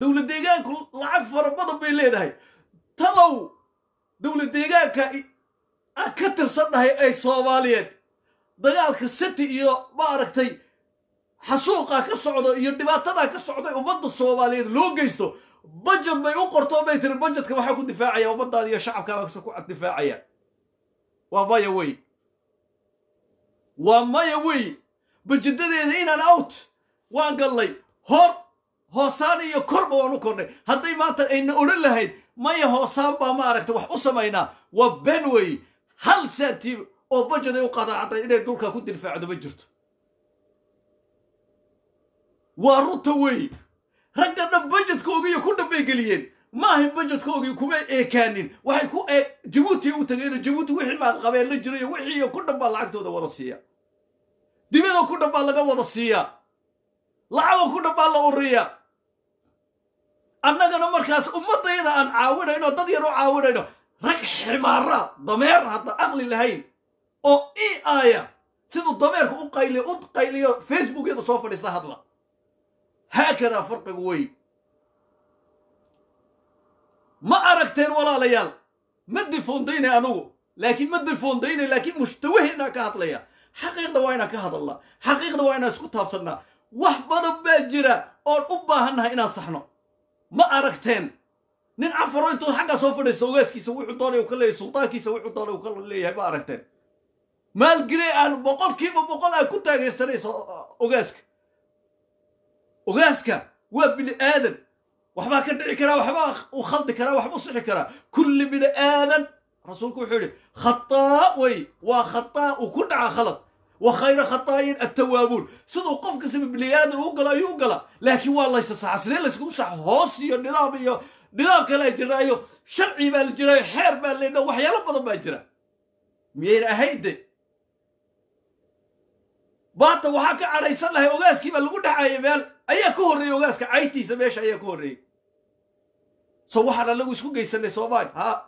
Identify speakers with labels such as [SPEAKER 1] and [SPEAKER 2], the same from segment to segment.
[SPEAKER 1] dowlad deegaanku lacag fara badan bay leedahay. Talow dowlad deegaanka aan ka tirsannahay ay soomaaliyeed. Dagaalka city iyo maaragtay xasuuqaa ka socdo iyo dhibaatadaa ka socday ummadda soomaaliyeed loo geysto bajet bay u qorto bay tiri bajetka waxaa ku difaacaya ummaddaada iyo shacabkaabaa ku difaacaya. Waa maya wey. Waa maya wey. Bajedadeeda inaan out waan gallay. Hor hoosaan iyo korba waan u kornay. Hadday maanta ayna odhan lahayd maya hoosaan baa maaragtay wax u samaynaa waa ben wey hal saanti oo bajet ay u qadaacday inay dhulkaa ku difaacdo ma jirto. Waa runta wey ragga dhan bajetkoogiiyo ku dhambay geliyeen. Maahan bajetkoogii kuma eekaanin. Waxay ku ee jabuuti u tageen jabuuti wixii maad qabeen la jirayo wixii ku dhan baa lacagtooda wada siiya. Dibadoo ku dhan baa laga wada siiyaa lacagoo ku dhan baa la uriya annagana markaas ummaddayda aan caawinayno dad yar u caawinayno rag ximaara dameer hadda aqli lahayn oo i aaya siduu dameerka u qayliyo u qayliyo facebookyada soo fadhiista hadla. Haakadaa farqigu wey ma aragteen walaalayaal ma difoondaynay anugu laakiin ma difoondaynay laakiin mushtawaheennaa ka hadlaya. Xaqiiqda waa inaan ka hadalnaa xaqiiqda waa inaan isku taabsannaa wax badan baa jira oon u baahannahay inaan saxno ma aragteen nin cafaro intuu xaggaa soo fadhiista ogaaskiisa wuxuu doonay ka leeyahay sultaankiisa wuxuu doonay u ka leeyahay ma aragteen. Maalgiree aan boqolkiiba boqol aan ku taageersanayso ogaaska ogaaska waa bini aadan. Waxbaa ka dhici karaa waxbaa u khaldi karaa waxba u sixi karaa. Kulli bini aadan rasuulku wuxuu yidhi khataa wey waa khataa uu ku dhaca khalad wa khayra khataayin attawaabuun siduu qof kastaba bini aadan u galo ayuu gala. Laakiin waa laysa saxa sidee layskugu saxa hoos iyo nidaam iyo nidaam kalea jiraayo sharci baa la jiraayo xeer baa leedha waxyaalo badan baa jira. Miyayna ahayde baata waxaa ka cadhaysan lahay ogaaskii baa lagu dhacaya meel. Ayaa ka horreeyey ogaaska caytiisa meesha ayaa ka horreeyey so waxaan anagu isku geysanay soomaali ha.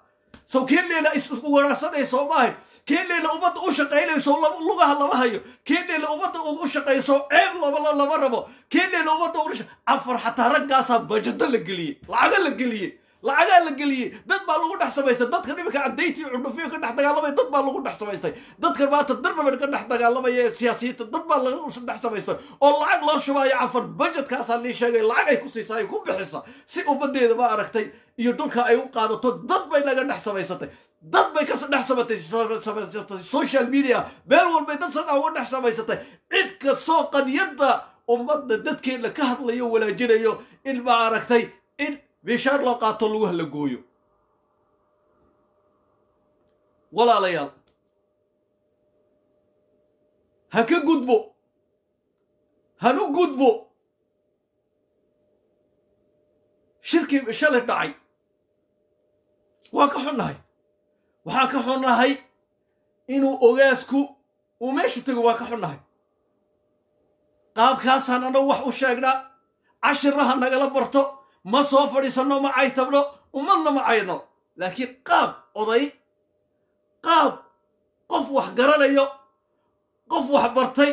[SPEAKER 1] Sow keenleena isku wanaagsanay soomaali keenleena ummadda u shaqaynayso lugaha lama hayo. Keenleena ummadda u shaqayso ceeb lama lama rabo. Keenleena ummadda u afar xataa raggaasaa bajado la geliyey lacaga la geliyey lacagaa la geliyey. Dad baa lagu dhex samaystay. Dadka dhibika caddayti iyo cudhufiyo ka dhex dagaalamaya dad baa lagu dhex samaystay. Dadkan maanta darnaban ka dhex dagaalamaya siyaasiyiinta dad baa lagu dhex samaystay. Oo lacag loo shubaayo cafar bajetkaasaa lii sheegay lacag ay ku siisaa ay ku bixisa. Si ummaddeeda ma aragtay iyo dhulka ay u qaadato dad bay naga dhex samaysatay dad bay ka dhex samaysatay social media. Meel walbay dad sadaa uga dhex samaysatay cid kastoo qadiyadda ummadda dadkeena ka hadlayo walaajinayo in ma aragtay in bishaar loo qaato laguha la gooyo. Walaalayaal. Ha ka gudbo. Hanu gudbo. Shirkii shalay dhacay. Waan ka xunnahay waxaan ka xunnahay inuu ogaasku uu meeshu tego waan ka xunnahay qaabkaasaan annagu wax u sheegnaa. Cashiraha nagala barto ma soo fadhiisanno ma caytabno ummadna ma cayno. Laakiin qaab oday qaab qof wax garanayo qof wax bartay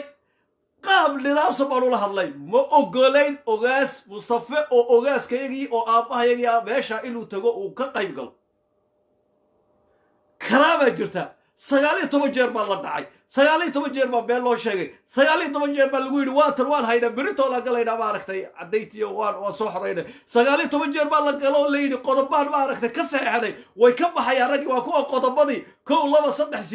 [SPEAKER 1] qaab nidaamsan baan ula hadlay. Ma ogolayn ogaas mustafe oo ogaaskayagii oo aabbahayagii ah meesha inuu tago uu ka qayb galo karaa baa jirta sagaal iyo toban jeer baa la dhacay sagaal iyo toban jeer baa been loo sheegay sagaal iyo toban jeer baa lagu yidhi waatan waan haynaa beritoolaan galaynaa maaragtay caddaytiyo waan waan soo xoraynay sagaal iyo toban jeer baa la galo oo la yidhi qodobaan maaragtay ka saxeexnay way ka baxayaan raggii waa kuwa qodobadii kow laba saddex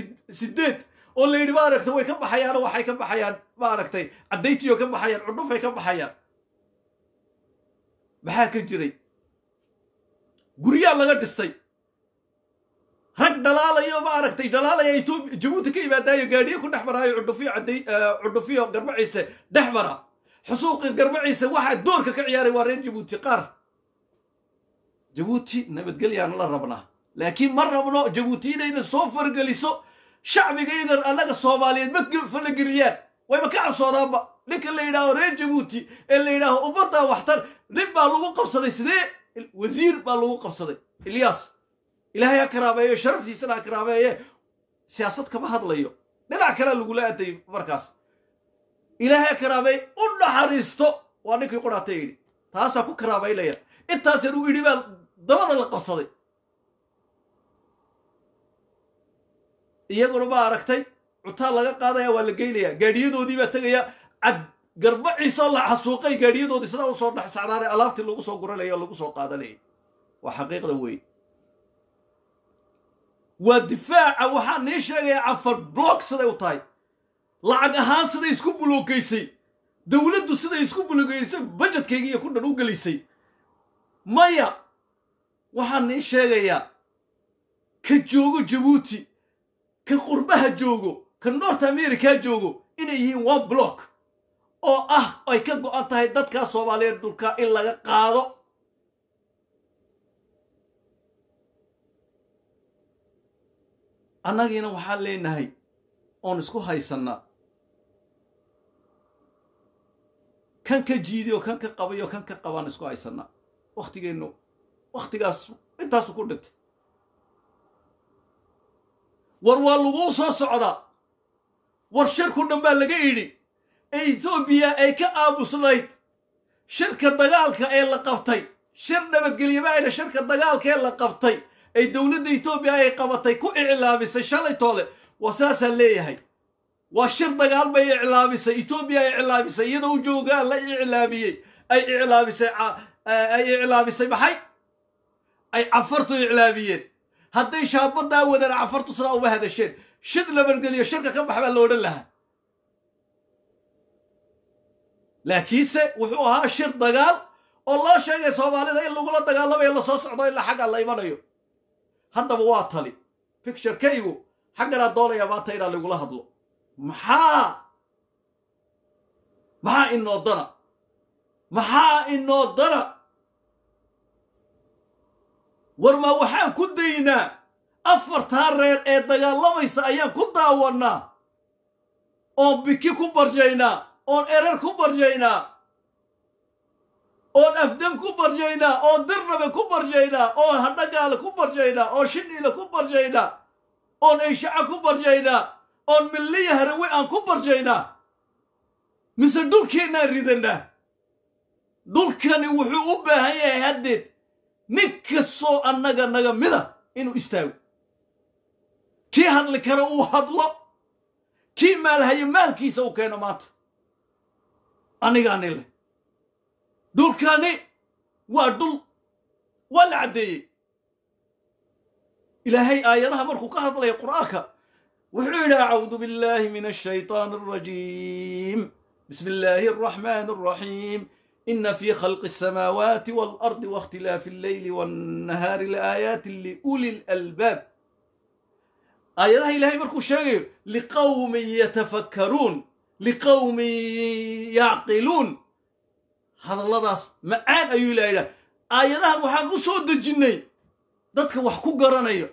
[SPEAKER 1] sideed oo la yidhi maaragtay way ka baxayaan oo waxay ka baxayaan maaragtay caddaytiyo ka baxayaan cudhufay ka baxayaan maxaa ka jiray guryaa laga dhistay rag dhalaalayo maaragtay dhalaalaya etoobiya jabuuti ka yimaadaayo gaadhiyo ku dhex maraayo cudhufiyo cadday cudhufiyo garmaciise dhex mara. Xusuuqi garmaciise waxaa doorka ka ciyaaray waa reer jabuuti qaar. Jabuuti nabadgelyaana la rabnaa laakiin ma rabno jabuuti inayna soo fargeliso shacbiga iyagan annaga soomaaliyeed ma falageliyaan wayba ka cabsoodaanba ninka la yidhaaho reer jabuuti ee la yidhaaho ummaddaa waxtar nin baa lagu qabsaday sidee? Wasiir baa lagu qabsaday. Ilyaas ilaahay ha karaameeyo sharaftiisana ha karaameeye siyaasad kama hadlayo. Dhinac kalea lagula aday markaas. Ilaahay ha karaameeye u naxariisto. Waa ninkii qudhaata yidhi taasaa ku karaameynaya intaas yar uu idhi baa dabada la qabsaday. Iyaguna baa aragtay cutaa laga qaadaya waa la geynayaa gaadhiyadoodii baa tegaya cad garbaciisoo la xasuuqay gaadhiyadoodii sidaa u soo dhex sacdaanay alaabtii lagu soo guranaya oo lagu soo qaadanayay. Waa xaqiiqda weyn waa difaaca waxaa nii sheegaya canfar block siday u tahay. Lacag ahaan siday isku buloogaysay dowladdu siday isku buloogaysay bajetkayga iyo ku dhan u gelisay. Maya waxaan nii sheegayaa ka joogo jabuuti ka qurbaha joogo ka north america joogo inay yihiin one block oo ah ay ka go'an tahay dadkaa soomaaliyeed dhulkaa in laga qaado annagiina waxaan leenahay oon isku haysannaa kan ka jiiday oo kan ka qabay oo kan ka qabaan isku haysannaa wakhtigeennu wakhtigaas intaasu ku dhintay war waa laguu soo socdaa war shirku dhan baa laga idhi ee etoobiya ay ka aamusnayd shirka dagaalka ee la qabtay. Shir nabadgelyo maayna shirka dagaalka ee la qabtay ay dowladda etoobiya ay qabatay ku iclaamisay shalay toole. Waa saasaan leeyahay. Waa shir dagaal bay iclaamisay etoobiya ay iclaamisay iyadoo joogaan la iclaamiyey ay iclaamisay ay iclaamisay maxay? Ay cafartu iclaamiyeen hadday shaabadaa wadaan cafartu sidaa uma hadasheen. Shid nabadgeliyo shirka ka bax baa la odhan lahaa. Laakiinse wuxuu ahaa shir dagaal oo loo sheegay soomaalida in lagula dagaalamayo la soo socdo ilaa xagga la imanayo haddaba waa tali. Ficturekaygu xagganaa doonaya maanta inaa lagula hadlo. Maxaa? Maxaa inoo dana maxaa inoo dana war ma waxaan ku daynaa. Afartaa reer ee dagaalamaysa ayaan ku daawannaa. Oon biki ku barjaynaa. Oon erar ku barjaynaa oon afdam ku barjaynaa oon dirnabe ku barjaynaa oon hadhagaale ku barjaynaa oon shiniile ku barjaynaa oon eyshaca ku barjaynaa oon milliya harawe aan ku barjaynaa mise dhulkeennaan ridanaa dhulkani wuxuu u baahan yahay haddeed nin kastoo annaga naga mida inuu istaago. Kii hadli kara uu hadlo kii maalhayo maalkiisa u keeno maanta. Anigaani leh dhulkani waa dhul waa la caddeeyey. Ilaahay aayadaha markuu ka hadlaya qur'aanka wuxuu yidhi acuudu billahi min ashaytaan alrajiim bismi illaahi alraxmaan alraxiim ina fii khalqi alsamaawaati waalardi waاkhtilaafi alleyli waannahaari laaayaati liuli lalbaab aayadaha ilaahay markuu sheegayo liqawmin yatafakkaruun liqawmin yacqiluun hadalladaas macaan ayuu ilaha yidhaha aayadahan waxaan u soo dejinnay dadka wax ku garanayo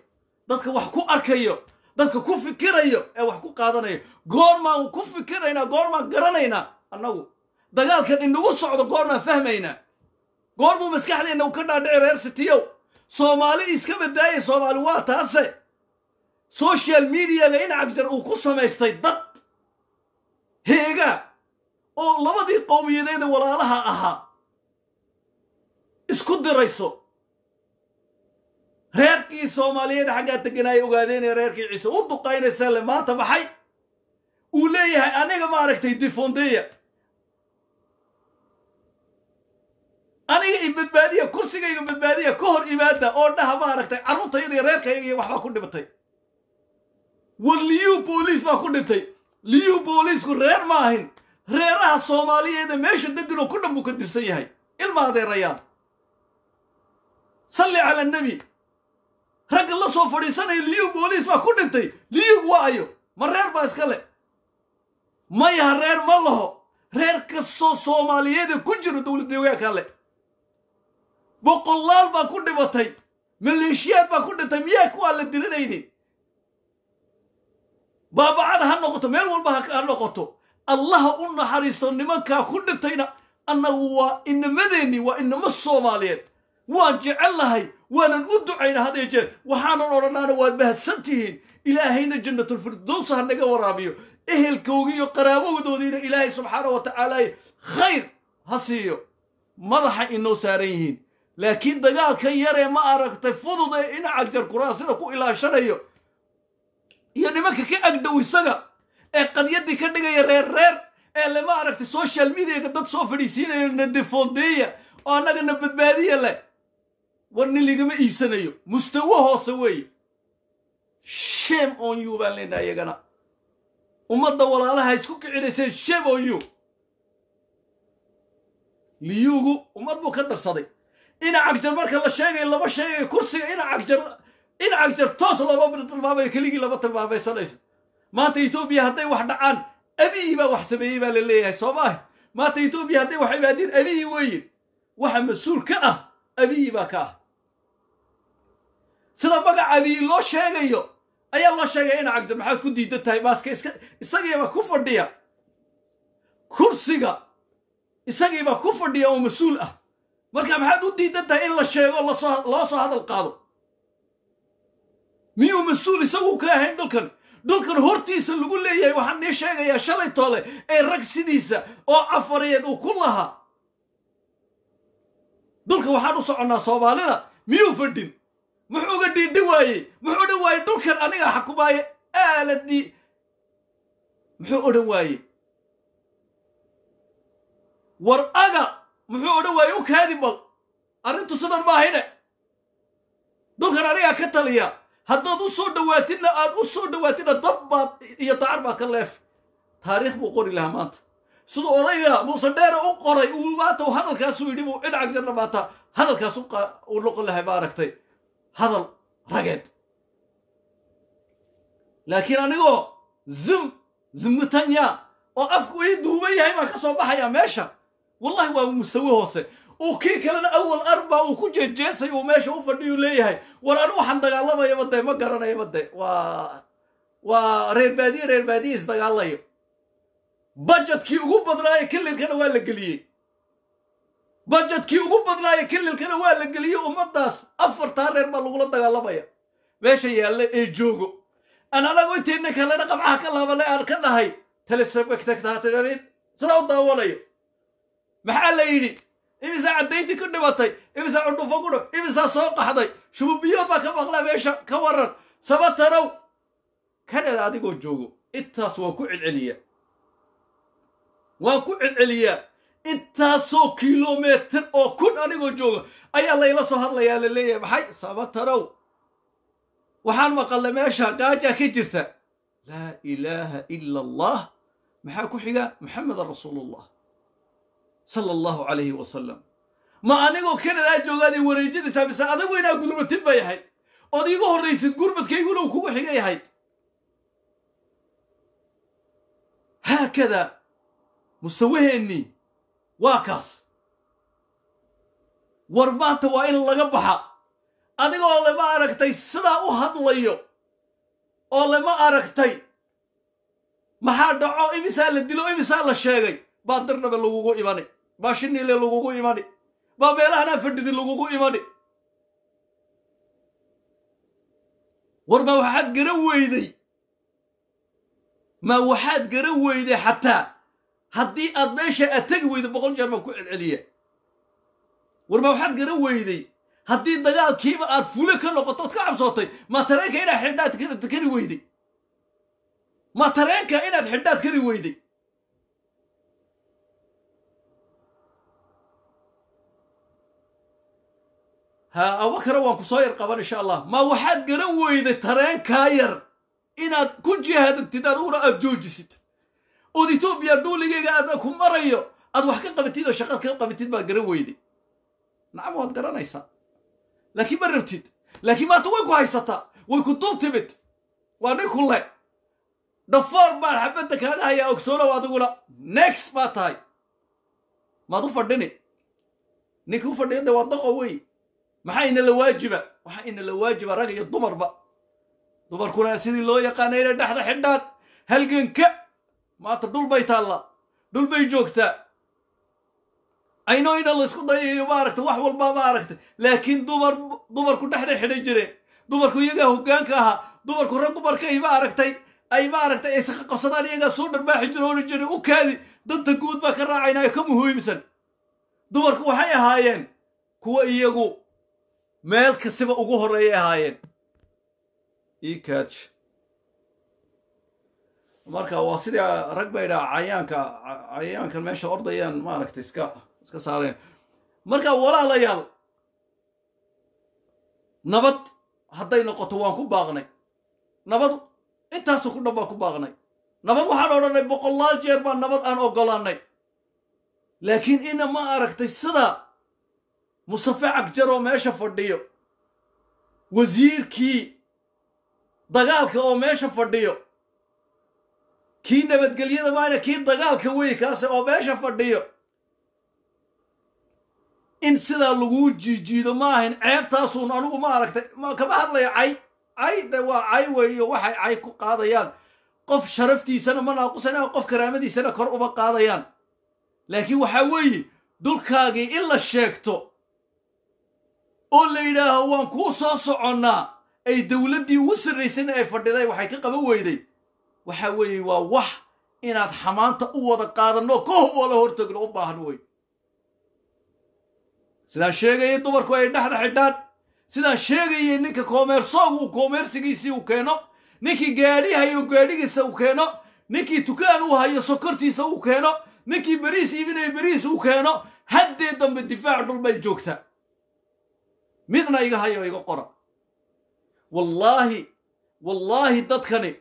[SPEAKER 1] dadka wax ku arkayo dadka ku fikirayo ee wax ku qaadanayo. Goormaan ku fikiraynaa goormaan garanaynaa. Annagu dagaalkan inagu socdo goormaan fahmaynaa goormuu maskaxdeenna u ka dhaadhici reer sitiyow. Soomaali iska badaayay soomaali waa taase. Social mediaga in cabjar uu ku samaystay dad. Heega oo labadii qowmiyadeeda walaalaha ahaa isku dirayso. Reerkii soomaaliyeed xaggaa teganaaya ogaadeenee reerkii ciise u duqaynaysa le maanta maxay? Uu leeyahay aniga maaragtay difondeya. Aniga i badbaadiya kursigayga badbaadiya ka hor imaada oo dhaha maaragtay carruurtayada iyo iyo waxbaa ku dhibatay war liyu booliis baa ku dhintay liyu booliisku reer ma ahin reeraha soomaaliyeeda meesha degan oo ku dhan buu ka dirsan yahay. Ilma adeerayaan salli cala nebi ragga la soo fadhiisanaya liyu booliis baa ku dhintay. Liyugu waa ayo. Ma reer baa iska le mayaha reer ma laho. Reer kastoo soomaaliyeeda ku jiro dowlad deegaanka le boqolaal baa ku dhibatay maleeshiyaad baa ku dhintay. Miyaa kuwaa la dirinaynin baabacada ha noqoto. Meel walba ha noqoto allaha u naxariisto nimankaa ku dhintayna annagu waa inamadeenni waa inamo soomaaliyeed. Waan jecellahay waanan u ducayna had jeer. Waxaanan odhanaana waad mahadsan tihiin ilaahayna jannatulfirdows ha naga waraabiyo. Ehelkoogii iyo qaraabadoodiina ilaahay subxaana wa tacaala khayr ha siiyo. Madaxa inoo saaran yihiin. Laakiin dagaalkan yaree ma aragtay fudud ee ina cagjar kuraasida ku ilaashanayo. Iyo nimanka ka agdhow isaga ee qadyaddii ka dhigaya reer reer ee lama aragtay social mediaga dad soo fadhiisiinaya na defondeeya oo annaga na badbaadiya leh. War nin ligama iibsanayo. Mustawo hoose weeye. Shame on you baan leenahay iyagana. Ummadda walaalaha isku kicinayseen shame on you. Liyuugu ummad buu ka darsaday. Ina cagjar marka la sheegayo lama sheegayo kursiga. Ina cagjar ina cagjar toos looma tilmaamayo keligii lama tilmaamaysanayso maanta etoobiya hadday wax dhacaan abiyi baa wax sameeyey baa la leeyahay soo maanta etoobiya hadday wax imaadeen abiyi weeye. Waxa mas'uul ka ah abiyi baa ka ah. Sida magaca abiyi loo sheegayo ayaa loo sheegaya ina cagjar maxaad ku diidan tahay maaska isagiiba ku fadhiya. Kursiga isagiiba ku fadhiya oo mas'uul ah. Marka maxaad u diidan tahay in la sheego loo soo hadal qaado. Miyuu mas'uul isagu ka ahayn dhulkan dhulkan hortiisa lagu leeyahay waxaan nii sheegayaa shalay toole ee rag sidiisa oo cafariyeed uu ku lahaa. Dhulka waxaan u soconnaa soomaalida. Miyuu fadhin? Muxuu uga dhiidhi waayey? Muxuu odhan waayey dhulkan anigaa xakumaaye aaladii muxuu odhan waayey. War aga muxuu odhan waayey u kaadi bal arrintu sidan maahayne dhulkan anigaa ka taliya haddaad u soo dhawaatidna aad u soo dhawaatidna dab baad iyo dacar baad ka leef. Taariikh buu qori lahaa maanta. Siduu odayga muuse dheere u qoray uu maanta uu hadalkaasuu yidhi buu dhinac jarna maanta. Hadalkaas uu noqon lahay ma aragtay. Hadal rageed. Laakiin anigoo zum zumutanya oo afku ii duuban yahay baan ka soo baxayaa meesha. Wallahi waa mustawe hoose uu kii kalena awal arba uu ku jeejeesay uu meesha u fadhiyu leeyahay. War anu waxaan dagaalamayaba dee ma garanayaba de waa waa reer baadiye reer baadiye isdagaalayo bajetkii ugu badnaaye kililkana waa la geliyey. Bajetkii ugu badnaaye kililkana waa la geliyey ummaddaas. Afartaa reer baa lagula dagaalamaya. Meesha yaalla ee joogo. Aan anagu intayna kalena qabcaha ka laabanay aan ka nahay. Telespectactarin sidaa u daawanayo. Maxaa la yidhi imisaa caddayntii ku dhimatay imisaa cudhufo ku dha imisaa soo qaxday shububiyood baa ka maqlaa meesha ka waran. Sabatarow kanada adigoo joogo intaas waan ku celceliyaa waan ku celceliyaa intaasoo kilometer oo kun anigoo jooga. Ayaa layla soo hadlayaa la leeyahay maxay? Sabatarow waxaan maqalnay meesha gaajaa ka jirta. Laa ilaaha ila allah. Maxaa ku xiga? Maxamedan rasuulullah sala allahu calayhi wasalam ma anigoo kanadaa joogaaday wareejinaysaa mise adigu inaa gurmatid bay ahayd. Ood iigu horraysid gurmadkayguna uu kugu xigay ahayd. Haakadaa mustawaheennii waa kaas. War maanta waa in laga baxa. Adigoo lema aragtay sidaa u hadlayo. Oo lema aragtay. Maxaa dhaco imisaa la dilo imisaa la sheegay. Baa darnaba lagugu imani baa shiniile lagugu imani baa meelahanaa fadhidi lagugu imani war ma waxaad garan weyday ma waxaad garan weyday xataa haddii aad meesha aad tegi weydo boqol jeer baan ku celceliya war ma waxaad garan weyday haddii dagaalkiiba aad fule ka noqotood ka cabsootay ma tareenka inaad xidhaad kari weyday ma tareenka inaad xidhaad kari weyday ha abakara waan ku soo yar qaban insha allah. Ma waxaad garan weyday tareenkaa yar? Inaad ku jihaadatid adiguna aad joojisid. Ood etoobiya dhuuligayga aad ku marayo aad wax ka qabatid oo shaqad ka qabatid baad garan weyday. Nacam waad garanaysaa. Laakiin ma rabtid. Laakiin maanta way ku haysataa way ku dul timid. Waa nin ku le dhafoor baan xabadda kaaga hayaa ogsoonow adiguna next baa tahay. Maad u fadhini. Ninka u fadhiya de waa daqo wey maxaa ina la waajiba? Waxaa ina la waajiba rag iyo dumarba. Dumarkuna sidii loo yaqaana inay dhexda xidhaan. Halganka maanta dhul bay taallaa dhul bay joogtaa aynooyna laysku dayayo maaragta wax walbaa maaragta laakiin dumar dumarku dhexday xidhan jireen dumarku iyagaa hoggaanka ahaa. Dumarku rag dumarkay maaragtay ay maaragtay ay saqa qabsadaan iyagaa soo dharbaaxi jiro odhan u kaadi. Danta guud baa ka raacayna ee ka muhiimsan. Dumarku waxay ahaayeen kuwa iyagu meel kasiba ugu horreeyay ahaayeen. Marka waa sidii rag bay dhaha cayaanka cayaankan meesha ordayaan maaragtay iska iska saareen. Marka walaalayaal nabad hadday noqoto waan ku baaqnay. Nabad intaasu ku dhan baan ku baaqnay. Nabad waxaan odhanay boqolaal jeer baan nabad aan oggolaannay. Laakiin ina ma aragtay sida mustafe cagjar oo meesha fadhiyo wasiirkii dagaalka oo meesha fadhiyo kii nabadgelyada maayna kii dagaalka wey kaase oo meesha fadhiyo in sidaa laguu jiijiido ma ahayn ceebtaasuun anigu ma aragtay kama hadlaya cay cay de waa cay weeyo waxay cay ku qaadayaan qof sharaftiisana ma naaqusana qof karaamadiisana kor uma qaadayaan laakiin waxaa weeye dulkaagii in la sheegto oo la yidhaaho waan kuu soo soconnaa. Ay dowladdii ugu sarraysayna ay fadhiday waxay ka qaban weyday. Waxaa weeye waa wax inaad xamaanta u wada qaadanno kooh wala hortagno u baahan wey sidaan sheegayay dumarku ay dhexda xidhaan. Sidaan sheegayay ninka koomeersoogu uu koomeersigiisii u keeno. Ninkii gaadhi hayo gaadhigiisa u keeno. Ninkii tukaan uu hayo sokortiisa uu keeno. Ninkii beriis iibinayo beriis uu keeno. Haddee dambe difaac dhul bay joogtaa midna iga hayo iga qora wallaahi wallaahi dadkani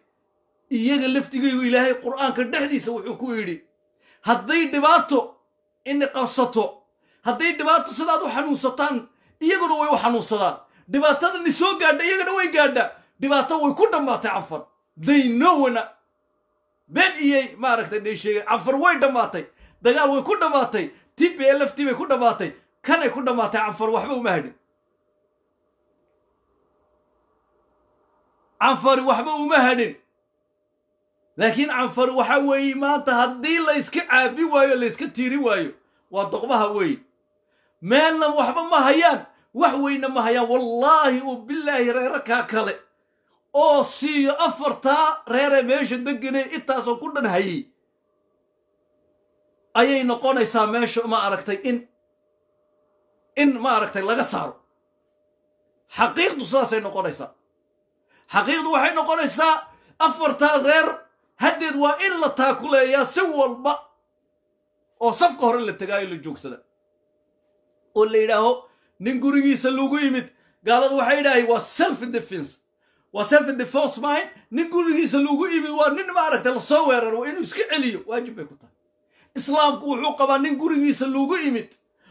[SPEAKER 1] iyaga laftigaygu ilaahay qur'aanka dhexdiisa wuxuu ku yidhi hadday dhibaato ini qabsato hadday dhibaato sidaad u xanuunsataan iyaguna way u xanuunsadaan. Dhibaatadani soo gaadha iyagana way gaadhaa dhibaato way ku dhammaatay cafar. Daynowana been iyay maaragtay day sheegeen cafar way dhammaatay. Dagaal way ku dhammaatay. T b l f t bay ku dhammaatay. Kanay ku dhammaatay cafar waxba uma hadhin canfari waxba uma hadhin. Laakiin canfari waxaa weeye maanta haddii la yska caabi waayo la yska tiiri waayo waa doqmaha weeye meelna waxba ma hayaan wax weyna ma hayaan. Wallaahi u bilaahi reero kaa kale. Oo siiyo afartaa reeree meesha deganee intaasoo ku dhan hayay ayay noqonaysaa meesha ma aragtay in in ma aragtay laga saaro. Xaqiiqdu sidaasay noqonaysaa xaqiiqdu waxay noqonaysaa afartaa reer haddeed waa in la taakuleeyaa si walba oo safka hore la tegaayo la joogsada. Oo la yidhaaho nin gurigiisa lagu yimid gaaladu waxay yidhaaheen waa self defense waa self defense mine nin gurigiisa lagu yimid waa nin maaragtay la soo weeraro waa inuu iska celiyo. Waajib bay ku tahay. Islaamku wuxuu qabaa nin gurigiisa lagu yimid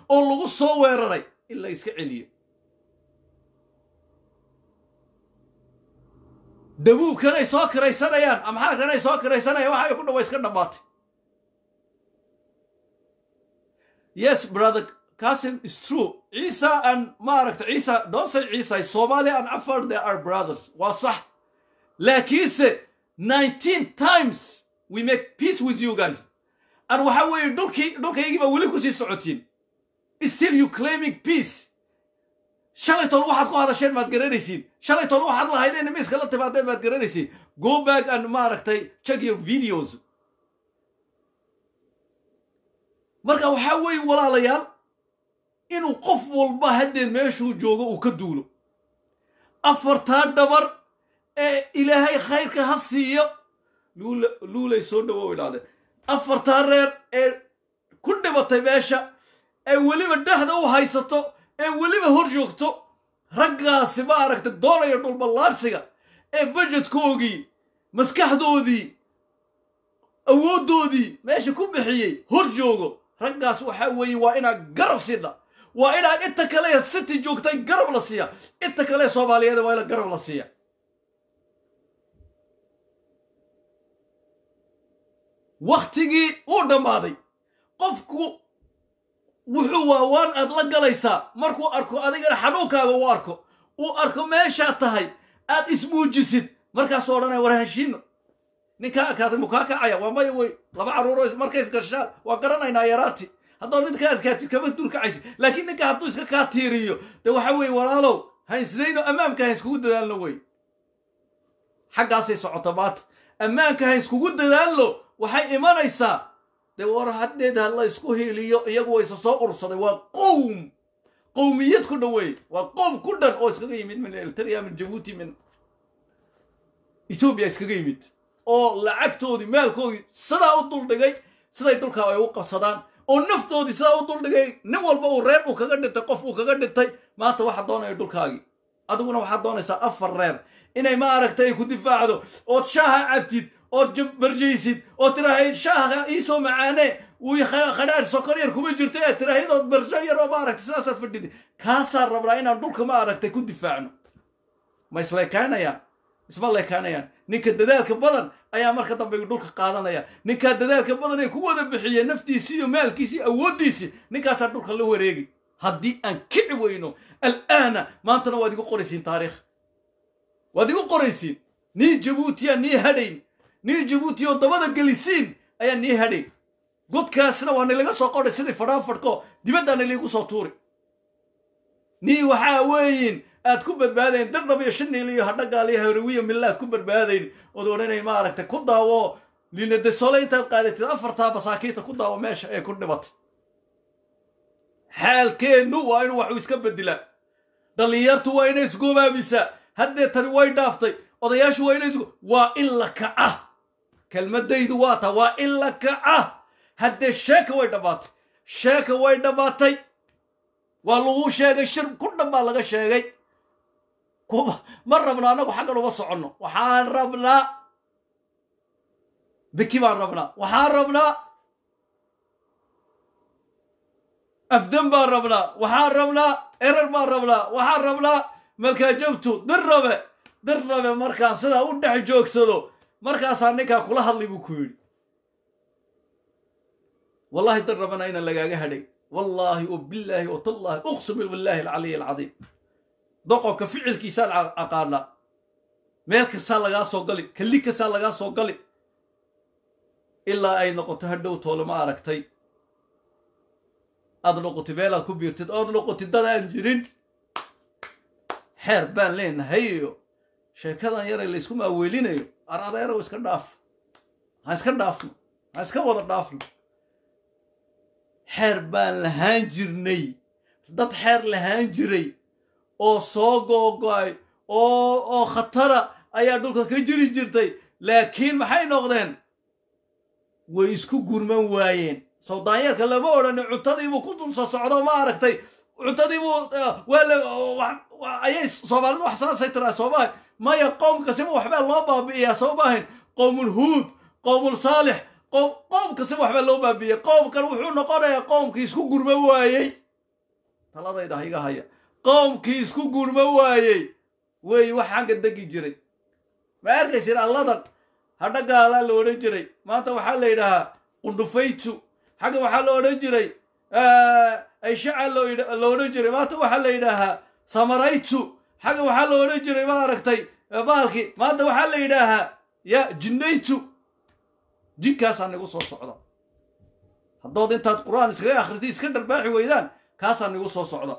[SPEAKER 1] oo lagu soo weeraray in la iska celiyo dabuubkanay soo kiraysanayaan amxaarkanay soo kiraysanayaan waxay ku dhawa iska dhammaatay yes brother Qasim is true. Isa and Marak, Isa, don't say Isa, Somalia and Afar, they are brothers. Wasah. Like he said, 19 times we make peace with you guys. And looking, looking, even willing to see Sautin? Still you claiming peace. Shalay tol waxaad ku hadasheen maad garanaysiin shalay tol waxaad lahaydeen miiska la timaadeen maad garanaysiin go back and maaragtay check your videos. Marka waxaa weeye walaalayaal inuu qof walba haddeed meeshuu joogo uu ka duulo. Afartaa dhabar ee ilaahay khayrka ha siiyo luulay soo dhawow idhahdeen. Afartaa reer ee ku dhibatay meesha ee weliba dhexda u haysato ee weliba hor joogto raggaasi ma aragtay doonaya dhulballaadhsiga ee bajedkoogii maskaxdoodii awooddoodii meesha ku bixiyey hor joogo. Raggaas waxaa weeye waa inaad garab sidha waa inaad inta kale city joogtay garab la siiya. Inta kale soomaaliyeed waa ina garab la siiya. Wakhtigii uu dhammaaday. Qofku wuxuu waawaan aad la galaysaa. Markuu arko adigana xanuunkaaga uu arko. Uu arko meeshaad tahay aad ismuujisid. Markaasuu odhanaya war heshiino ninkaa adkaatay muu kaa kacaya? Waa maya wey laba carruuroo markay isgarshaan waa garanaynaa yaraati haddaad mid ka adkaatid kama dul kacaysid. Laakiin ninka hadduu iska kaa tiiriyo dee waxa weeye walaalow haysdayno ammaanka ha iskugu dadaalno wey. Xaggaasay socota maanta ammaanka ha iskugu dadaalno waxay imanaysaa dee war haddeed ha la ysku hiiliyo iyagu wayse soo ursaday waa qowm. Qowmiyad ku dhan weeye waa qoom ku dhan oo iskaga yimid min eritrea min jabuuti min etoobiya iskaga yimid. Oo lacagtoodii maalkoodii sidaa u duldhigay siday dhulkaa ay u qabsadaan. Oo naftoodii sidaa u duldhigay nin walba uu reer uu kaga dhintay qof uu kaga dhintay. Maanta waxaa doonaya dhulkaagii. Adiguna waxaad doonaysaa afar reer. Inay ma aragtay ku difaacdo. Ood shaaha cabtid ood barjaysid oo tiraahid shaaha iisoo macaane wii khadhaadh sokor yar kuma jirta ee tiraahidood barjo yar oo ma sidaasaad fadhidi. Kaasaan rabnaa inaan dhulka ma aragtay ku difaacno. Ma isleekaanayaan isma leekaanayaan ninka dadaalka badan ayaa marka dambe dhulka qaadanaya. Ninkaa dadaalka badan ee ku wada bixiya naftiisii iyo maalkiisii awooddiisii ninkaasaa dhulka la wareegi haddii aan kici weyno al'aana maantana waad igu qoraysiin taariikh. Waad igu qoraysiin. Nii jabuutiyaa nii hadhayn nii jabuuti oo dabada gelisiin ayaa nii hadhayn godkaasna waa nilaga soo qoray sidii fadhaanfadhko dibaddaana liigu soo tuuri. Nii waxaa weeyin aad ku badbaadayn dardhab iyo shaniil iyo hadhagaal iyo harawiya milla aad ku badbaadayn ood odhanay maaragtay ku daawo linadesole intaad qaadatid afartaa masaakiinta ku daawo meesha ee ku dhibatay xaalkeennu waa inuu waxuu iska bedilaa dhallinyartu waa inay isgobaabisaa haddee tani way dhaaftay odayaashu waa inay isgo waa in la kaca kelmaddaydu waa taa waa in la kaca haddee sheeka way dhammaatay. Sheeka way dhammaatay. Waa lagu sheegay shir ku dhan baa laga sheegay. Ma rabno annagu xaggan uma soconno. Waxaan rabnaa. Biki baan rabnaa. Waxaan rabnaa. Afdan baan rabnaa. Waxaan rabnaa. Erar baan rabnaa. Waxaan rabnaa. Malkaajabtu dirrabe dirrabe markaan sidaa u dhex joogsado markaasaa ninkaa kula hadlay buu ku yidhi. Wallahi dirrabena inaan lagaaga hadhay. Wallaahi o billaahi o tallaahi uqsumi billaahi alcaliy alcadiim. Doqonka ficilkiisaan aqaanaa meel kastaa lagaa soo gali kalli kastaa lagaa soo gali. Ilaa ay noqoto hadhow toole ma aragtay. Aad noqotid meelaad ku biirtid ood noqotid dad aan jirin. Xeer baan leenahay iyo sheekadan yaray laysku maaweelinayo ar adeerow iska dhaaf ha iska dhaafno ha iska wada dhaafno xeer baan lahaan jirnay dad xeer lahaan jiray oo soo googo'ay oo khatara ayaa dhulka ka jiri jirtay laakiin maxay noqdeen way isku gurman waayeen sawdaanyeerka lama odhani cuntadiibuu ku dulsa socdo ma aragtay cuntadiibuu ayay soomaalidu wax saasay tiraa soomahay maya qoomkasiba waxbaa loo baabi'iyaa soo qowmul huud qowmul saalix qoom kasiba waxbaa loo baabi'iyay qoomkan wuxuu noqonayaa qoomkii isku gurma waayey. Taladayda ha iga haya. Qoomkii isku gurma waayey. Wey wax xagga degi jiray. Ma arkaysin alladan? Hadhagaalaa la odhan jiray. Maanta waxaa la yidhahaa qundhufaytu xagga waxaa la odhan jiray ayshaca la odhan jiray. Maanta waxaa la yidhaahaa samaraytu xagga waxaa la odhan jiray ma aragtay baalki maanta waxaa la yidhaahaa ya jinnaytu. Jinkaasaa nigu soo socda haddood intaad qur'aan iskaga akhriti iska dharbaaxi weydaan kaasaa nigu soo socda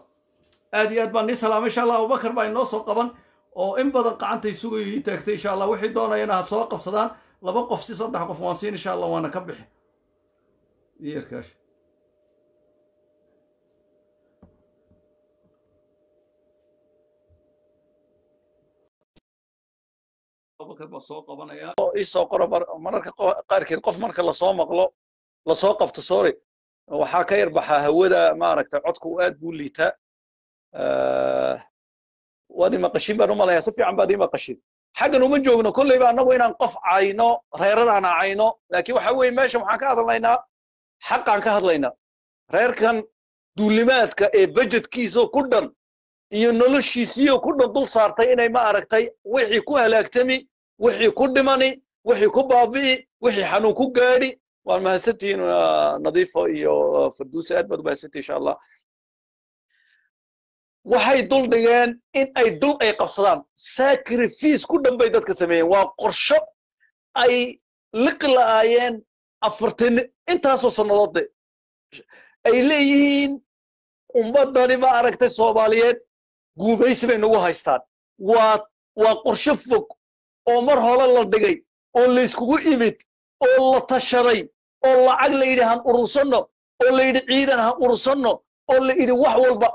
[SPEAKER 1] aad iyo aad baan nii salaamay insha allah abubakar baa inoo soo qaban oo in badan qacantay sugayo ii taagtay insha allah wixii doonayana ha soo qabsadaan laba qof si saddex qof waan siin insha allah waana ka bixi baa soo qabanaya
[SPEAKER 2] oo ii soo qoro mararka qaarkeed qof marka la soo maqlo la soo qabto sorry. Waxaa ka yar hawada maaragtay codku aad buu liitaa waad i maqashin baan u malayaa si fiican baad ii maqashin. Xaggan uma joogno kolleyba annagu inaan qof cayno reerar cayno laakiin waxa weeye meesha waxaan ka hadlaynaa xaqaan ka hadlaynaa. Reerkan duulimaadka ee bajetkiisoo ku dhan iyo noloshiisiyo ku dhan dul saartay inay ma aragtay wixii ku halaagtami wixii ku dhimani wixii ku baabi'i wixii xanuun ku gaadhi waan mahadsantihiin nadiifo iyo farduuse aad baad u mahadsantihin insha allah. Waxay dul dhigeen in ay dhul ay qabsadaan. Sacrifice ku dhan bay dadka sameeyeen. Waa qorsho ay liqi la'aayeen afartan intaasoo sannadoodde ay leeyihiin ummaddani ma aragtay soomaaliyeed guumaysi bay nagu haystaan. Waa waa qorsho fog oo mar hore la dhigay oo layskugu imid oo la tashaday oo lacag la yidhi han urursanno oo la yidhi ciidan han urursanno oo la yidhi wax walba.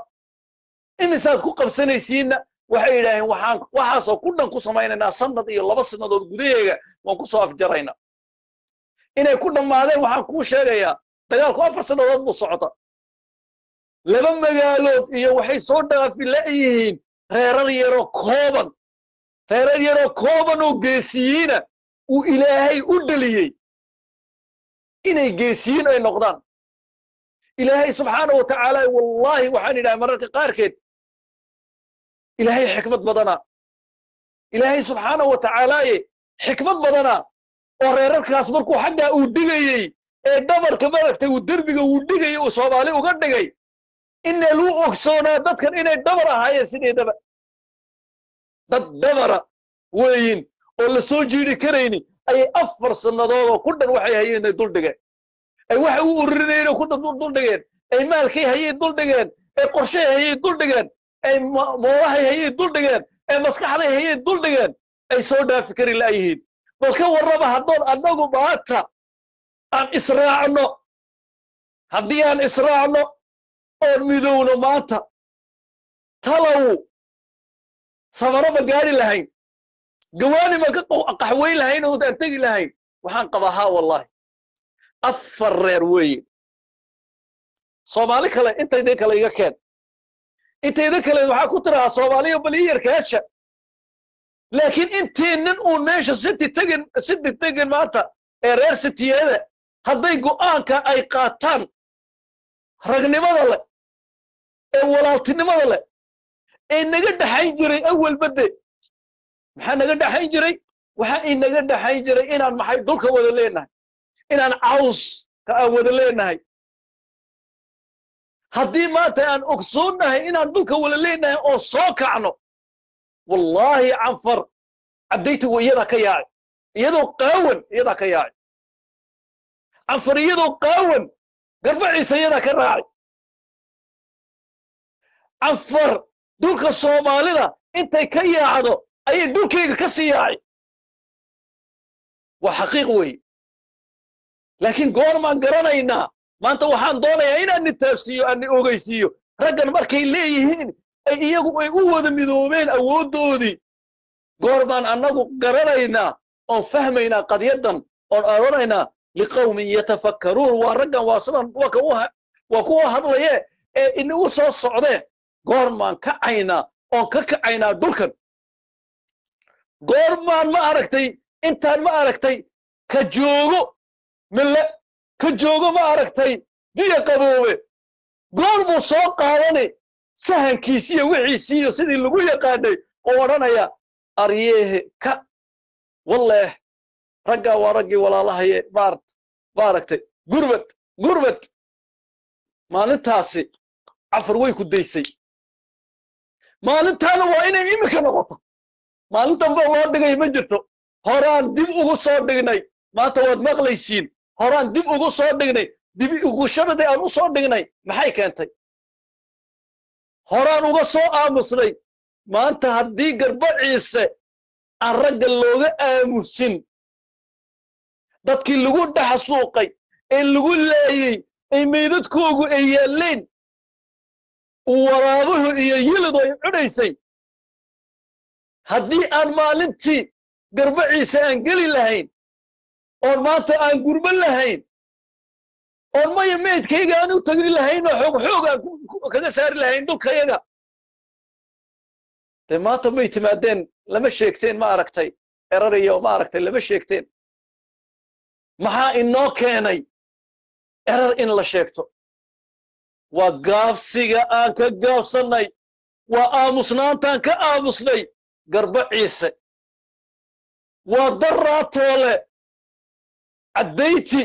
[SPEAKER 1] Imisaad ku qabsanaysiinna waxay yidhaaheen waxaan waxaasoo ku dhan ku samaynaynaa sanad iyo laba sannadood gudaheega waan ku soo afjaraynaa inay ku dhammaadeen waxaan kuu sheegayaa dagaalku afar sannadood buu socda laba magaalood iyo waxay soo dhaafi la'yihiin reerar yaroo kooban reerar yaroo kooban oo geesiyiina uu ilaahay u dheliyey inay geesiyiin ay noqdaan. Ilaahay subxaana wa tacaala wallaahi waxaan idhahay mararka qaarkeed ilaahay xikmad badanaa ilaahay subxaana wa tacaalaaye xikmad badanaa oo reerarkaas markuu xaggaa uu dhigayey ee dhabarka maragtay uu derbiga uu dhigayey uu soomaali uga dhigay ina luu ogsoonaa dadkan inay dhabar ahaayeen sideedaba dad dhabara weeyin oo la soo jiidi karayni ayay afar sannadoodoo ku dhan waxay hayeen ay duldhigeen ay waxa u ururinayeen oo ku dhan duldhigeen ay maalkay hayay duldhigeen ay qorshay hayay duldhigeen ay moolahay hayay duldhigeen ay maskaxday hayay duldhigeen ay soo dhaafi kari la'yihiin bal ka warraba haddoon annagu maanta aan israacno haddii aan israacno oon midowno maanta talow samaro ma gaari lahayn? Gawaani ma ka qaxwayn lahayn oo aan tegi lahayn? Waxaan qabaa haa wallahi afar reer weeye soomaali kale intaydan kale iga keen. Intaydan kale waxaa ku tirahaa soomaaliya bal ii yarkaasha laakiin inteennan uun meesha city tegin city tegin maanta ee reer cityada hadday go'aanka ay qaataan ragnimada leh ee walaaltinimada leh ee naga dhaxayn jiray awal badde. Maxaa naga dhaxayn jiray? Waxa inaga dhaxayn jiray inaan maxay dhulka wada leenahay? Inaan cawska aan wada leenahay? Haddii maanta aan ogsoonnahay inaan dhulka wada leenahay oo soo kacno wallaahi canfar caddayta wa iyadaa ka yaacay. Iyadoo qaawan iyadaa ka yaacay. Canfar iyadoo qaawan garbaciisa iyadaa ka raacay. Canfar dhulka soomaalida intay ka yaacdo ayay dhulkayga ka sii yaacay. Waa xaqiiq weeye laakiin goormaan garanaynaa. Maanta waxaan doonayaa inaan nitaabsiiyo aan ni ogeysiiyo. Raggan markay leeyihiin ay iyagu ay u wada midoobeen awooddoodii goormaan annagu garanaynaa oon fahmaynaa qadyadan oon odhanaynaa liqawmin yatafakkaruun. Waa raggan waa sidan waa kuwa hadlaye ee inagu soo socdeen goormaan kacaynaa oon ka kacaynaa dhulkan. Goormaan ma aragtay intaan ma aragtay ka joogo mille ka joogo ma aragtay biyo qaboobe. Goor buu soo qaadani sahankiisiyo wixiisiiyo sidii lagu yaqaanay oo odhanaya aryeehe ka walleeh raggaa waa raggii walaalahaye maart maaragtay gurbad gurbad. Maalintaasi cafar way ku daysay maalintaana waa inay iminka noqoto. Maalintan ba loo dhigay ma jirto. Horaan dib ugu soo dhignay. Maanta waad maqlaysiin. Horaan dib ugu soo dhignay. Dib ugusharadii aan u soo dhignay. Maxay keentay? Horaan uga soo aamusnay. Maanta haddii garbaciise aan ragga looga aamusin. Dadkii lagu dhaxasuuqay ee lagu laayey ee meydadkoogu ay yaalleen waraabuhu iyo yilidu ay cudhaysay haddii aan maalintii garbaciise aan geli lahayn oon maanta aan gurbo lahayn oon maya meydkayga aan u tagni lahayn oo xoog xoog aan kaga saari lahayn dhulkayaga. Dee maanta may timaadeen lama sheegteen ma aragtay. Erariyo ma aragtay lama sheegteen. Maxaa inoo keenay? Erar in la sheegto waa gaabsiga aan ka gaabsannay waa aamusnaantaan ka aamusnay. Garba ciise. Waa daraatoole. Caddayti.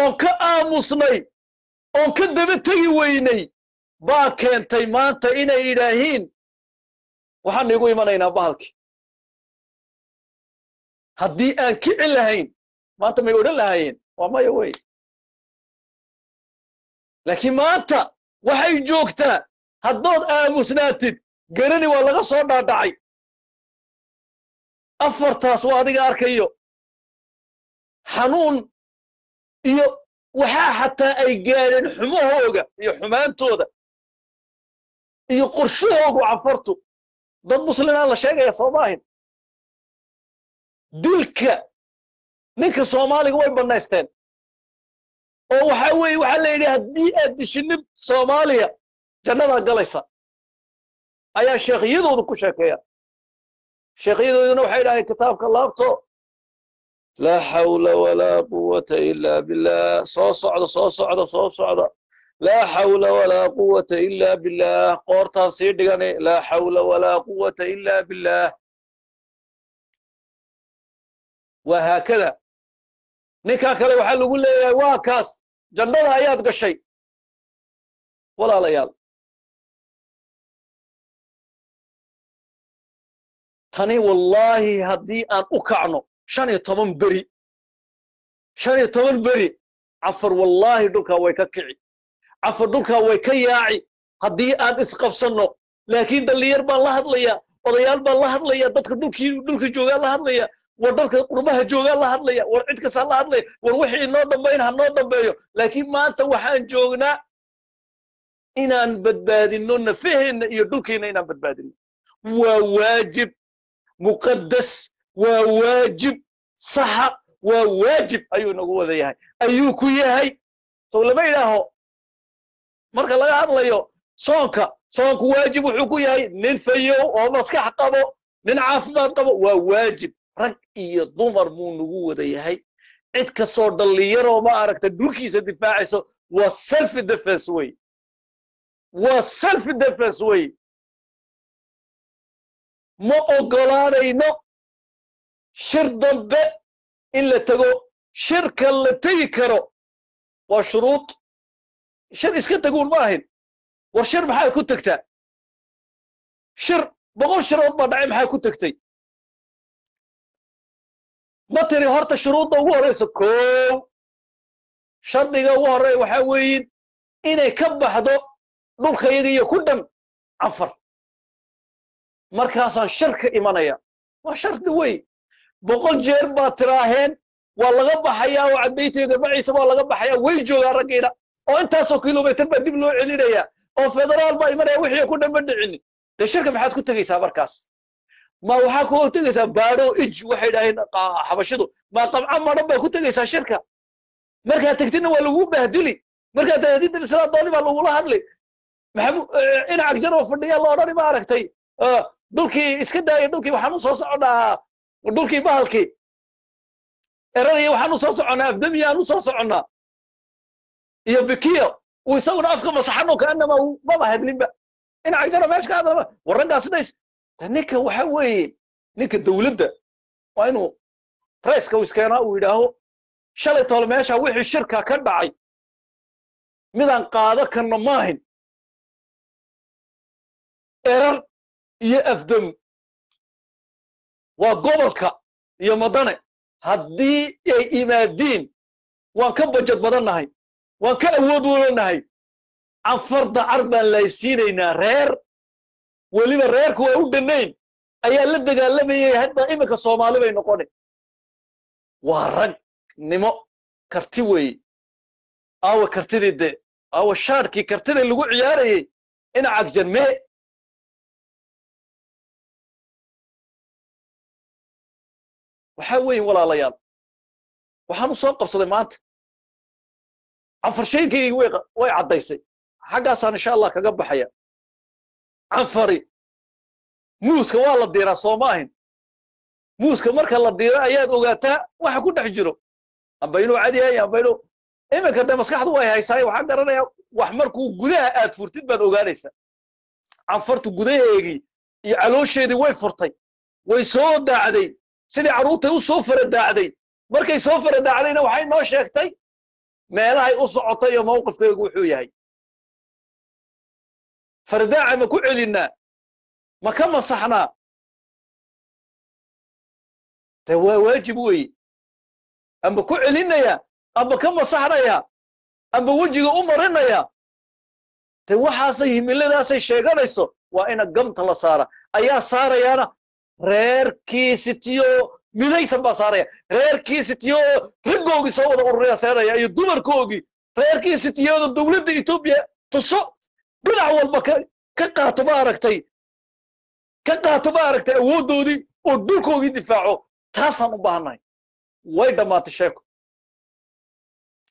[SPEAKER 1] Oon ka aamusnay. Oon ka daba tegi weynay. Baa keentay maanta inay idhaahiin waxaan iigu imanaynaa bahalkii haddii aan kici lahayn maanta may odhan lahaayeen waa maya wey laakiin maanta waxay joogtaa haddood aamusnaatid garani waa laga soo dhaadhacay. Afartaas waa adiga arkayo. Xanuun iyo waxaa xataa ay gaadheen xumahooga iyo xumaantooda iyo qorshahoogu canfartu dad muslimaa la sheegaya soo maahin dilka ninka soomaaliga way bannaysteen oo waxaa weeye waxaa la yidhi haddii aad dishinid soomaaliya jannadaa galaysa. Ayaa sheekhyadoodu ku sheekeeya. Sheekhyadooduna waxay dhahayn kitaabka laabto laa xawla walaa quwata ila billah. Soo socda soo socda soo socda laa xawla walaa quwata ila billah. Qoortaan sii dhigane laa xawla walaa quwata ila billah. Waa haakada. Ninkaa kale waxaa lagu leeyahay waa kaas jannada ayaad gashay. Walaalayaal. Tani wallaahi haddii aan u kacno shan iyo toban beri. Shan iyo toban beri. Cafar wallaahi dhulkaa way ka kici. Cafar dhulkaa way ka yaaci. Haddii aan isqabsanno laakiin dhallinyar baan la hadlaya odayaal baan la hadlaya dadka dhulkii dhulka joogaa la hadlaya war dalka qurbaha joogaa la hadlaya war cid kastaa la hadlaya war wixii inoo dambayn ha noo dambeeyo. Laakiin maanta waxaan joognaa inaan badbaadinno nafaheenna iyo dhulkeenna inaan badbaadinno. Waa waajib muqaddas waa waajib saxa waa waajib ayuu inagu wada yahay. Ayuu ku yahay. Sow lama idhaaho. Marka laga hadlayo soonka soonku waajib wuxuu ku yahay nin fayow oo maskax qabo nin caafimaad qabo waa waajib rag iyo dumar buu nagu wada yahay. Cid kastoo dhallinyaroo ma aragta dhulkiisa difaacayso waa self defense wey waa self defense wey ma ogolaanayno shir dambe in la tego shirka la tegi karo. Waa shuruud. Shir iska teguun ma ahin war shir maxaa ku tegtaa shir boqol shirood baa dhacay maxaa ku tegtay ma tiri horta shuruudda ugu horraysa kow shardiga ugu horreeya waxaa weeyin inay ka baxdo dhulkayaga iyo ku dhan cafar markaasaan shir ka imanaya. Waa shardi wey boqol jeer baad tiraaheen waa laga baxayaa oo caddayteeda maciisa waa laga baxayaa way joogaa raggiina. Oo intaasoo kilomitr baa dib loo celinaya. Oo federaal baa imanaya wixii ku dhan ma dhicin. Dee shirka maxaad ku tegaysaa markaas ma waxaa ku tegaysaa baadho ij waxay dhaheen xabashidu ma qabca madhan baa ku tegaysaa shirka? Markaad tegtidna waa lagu bahdili markaad tahdidna sidaa dooni baa lagula hadli. Maxamud inacag jaroo fadhiya la odhani ma aragtay. Dhulkii iska daaya dhulkii waxaanu soo soconnaa dhulkii bahalkii. Eraraya waxaanu soo soconnaa afdamiyaanu soo soconnaa. Iyo bikiyo uu isaguna afka masaxano kaanama maba hadlinba. Inacag jaro meesha ka hadlama warraggaa sidays ninka waxa weeye ninka dawladda waa inuu presska u iskeenaa uu yidhaaho shalay tole meesha wixii shirka ka dhacay. Midaan qaado karno maahin erar iyo afdam waa gobolka iyo madane. Haddii ay imaadiin waan ka bajad badannahay waan ka awood wadannahay canfar dacar baan laybsiinaynaa reer weliba reerku waa u dhannayn ayaa la dagaalamayay hadda iminka soomaali bay noqoni waa rag nimo karti weeye aawa kartidii dee aawa shaadhkii kartidii lagu ciyaarayey ina cagjan mee waxaa weeye walaalayaal. Waxaanu soo qabsaday maanta. Canfarshaynkaygii way way caddaysay xaggaasaan insha allah kaga baxaya canfari muuska waa la diiraa soo ma ahin muuska marka la diiro ayaad ogaataa waxa ku dhex jiro. Amba inuu cadi yahay amba inuu iminka dee maskaxdu way haysaay waxaan garanayaa wax markuu gudaha aad furtid baad ogaanaysaa. Canfartu gudaheegii iyo caloosheedii way furtay way soo daacday. Sidii carruurtay u soo fara daacday. Markay soo fara daacdayna waxay noo sheegtay meelahay u socotay iyo mawqifkeegu wuxuu yahay fardaaca ma ku celinnaa ma ka masaxnaa de waa waajib weeye amba ku celinaya amba ka masaxnaya amba wejiga u marinaya. De waxaasay himiladaasay sheeganayso waa ina gamta la saara. Ayaa saarayaana reerkii sitiyo midaysan baa saaraya. Reerkii sitiyo raggoogii soo wada ururaya saaraya iyo dumarkoogii reerkii sitiyooda dowladda etoobiya tuso dhinac walba ka ka qaato ma aragtay? Ka qaato ma aragtay awooddoodii oo dhulkoogii difaaco? Taasaan u baahannahay way dhammaatay sheeko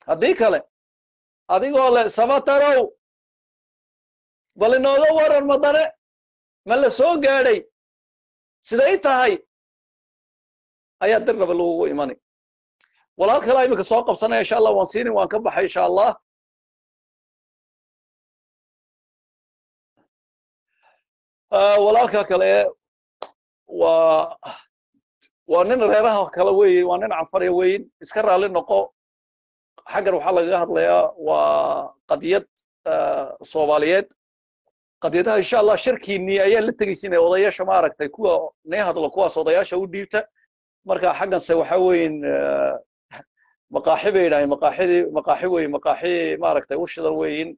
[SPEAKER 1] haddii kale adigoo le samatarow bal inooga waran madane ma la soo gaadhay? Siday tahay? Ayaa dir raba lagugu imanay. Walaal kalaa iminka soo qabsanaya insha allah. Waan siinin waan ka baxay insha allah walaalka kale waa waa nin reeraha kale weeye waa nin canfarya weyin iska raalli noqo. Xaggan waxaa lagaga hadlayaa waa qadiyad soomaaliyeed. Qadiyadaha insha allah shirkiinii ayaa la tegaysin ee odayaasha ma aragtay kuwa nee hadlo kuwaas odayaasha u dhiibta. Marka xagganse waxa weyin maqaaxi bay yidhaaheen maqaaxidii maqaaxi wey maqaaxi maaragtay u shidan weyin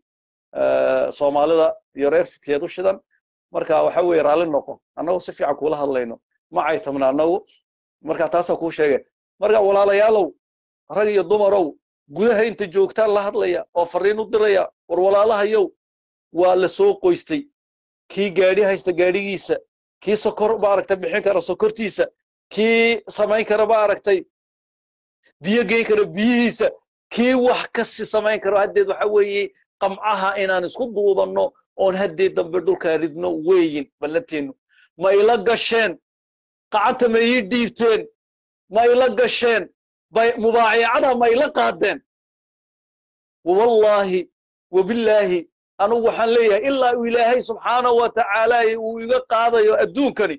[SPEAKER 1] soomaalida iyo reer sitiyeed u shidan marka waxa weeye raalli noqo annagu si fiican kuula hadlayno. Ma caytamna annagu? Marka taasaa kuu sheegay. Marka walaalayaalow rag iyo dumarow gudaha inta joogtaan la hadlaya oo farriin u diraya war walaalahayow waa la soo qoystay. Kii gaadhi haysta gaadhigiisa kii sokor maaragtay bixin kara sokortiisa kii samayn kara maaragtay biyo geyn kara biyihiisa kii wax kasi samayn karo haddeed waxa weeye qamcaha inaan isku duubanno oon haddeed dambe dhulkaa ridno weeyin ballanteenu ma ila gasheen qacanta ma ii dhiibteen ma ila gasheen mubaayacada ma ila qaadeen. Wallaahi wabillaahi anugu waxaan leeyahay ilaa uu ilaahay subxaanahu wa tacaala uu iga qaadayo adduunkani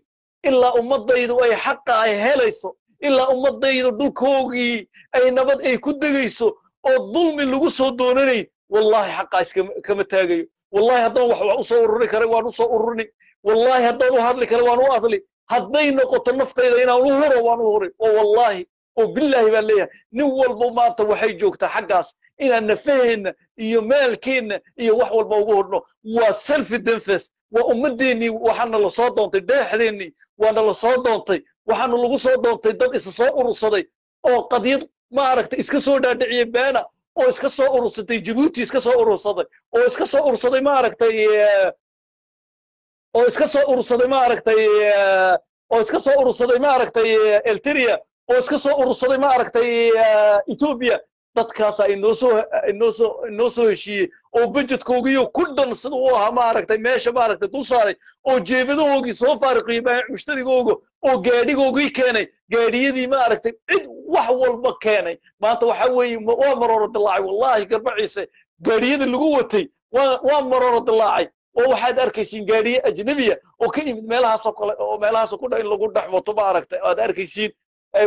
[SPEAKER 1] ilaa ummaddaydu ay xaqa ay helayso ilaa ummaddaydu dhulkoogii ay nabad ay ku degayso oo dulmi lagu soo doonanayn wallahi xaqaas kama taagayo wallahi haddaan wax wax u soo ururi karay waan u soo ururni wallahi haddaan u hadli karay waan u hadli hadday noqoto naftayda inaan u huro waan u huri. Oo wallahi oo billaahi baan leeyahay nin walba maanta waxay joogtaa xaggaas. Inaan nafaheenna iyo maalkeenna iyo wax walba ugu hodhno waa selfi denfes waa ummaddeennii waxaana la soo doontay dheexdeennii waana la soo doontay. Waxaana lagu soo doontay dad isa soo urursaday oo qadiyad ma aragtay iska soo dhaadhiciyey beena oo iska soo urursatay jabuuti iska soo urursaday oo iska soo urursaday ma aragtay oo iska soo urursaday ma aragtay oo iska soo urursaday ma aragtay elteria oo iska soo urursaday ma aragtay ethiopia. Dadkaasa inoo soo inoo soo heshiiyey oo budgetkoogiyo ku dhan sida uu ahaa ma aragtay meesha ma aragtay dul saaray oo jeebadahoogii soo faariqiyey baahin mushtarigooga oo gaadhigoogii keenay gaadhiyadii ma aragtay cid wax walba keenay. Maanta waxa weeye waa marooro dilaacay wallahi garbaciise gaadhiyadii lagu watay waa marooro dilaacay oo waxaad arkaysiin gaadhiye ajnabiya oo ka yimid meelahaasoo kale oo meelahaasoo ku dhan in lagu dhex wato ma aragtay. Aad arkaysiin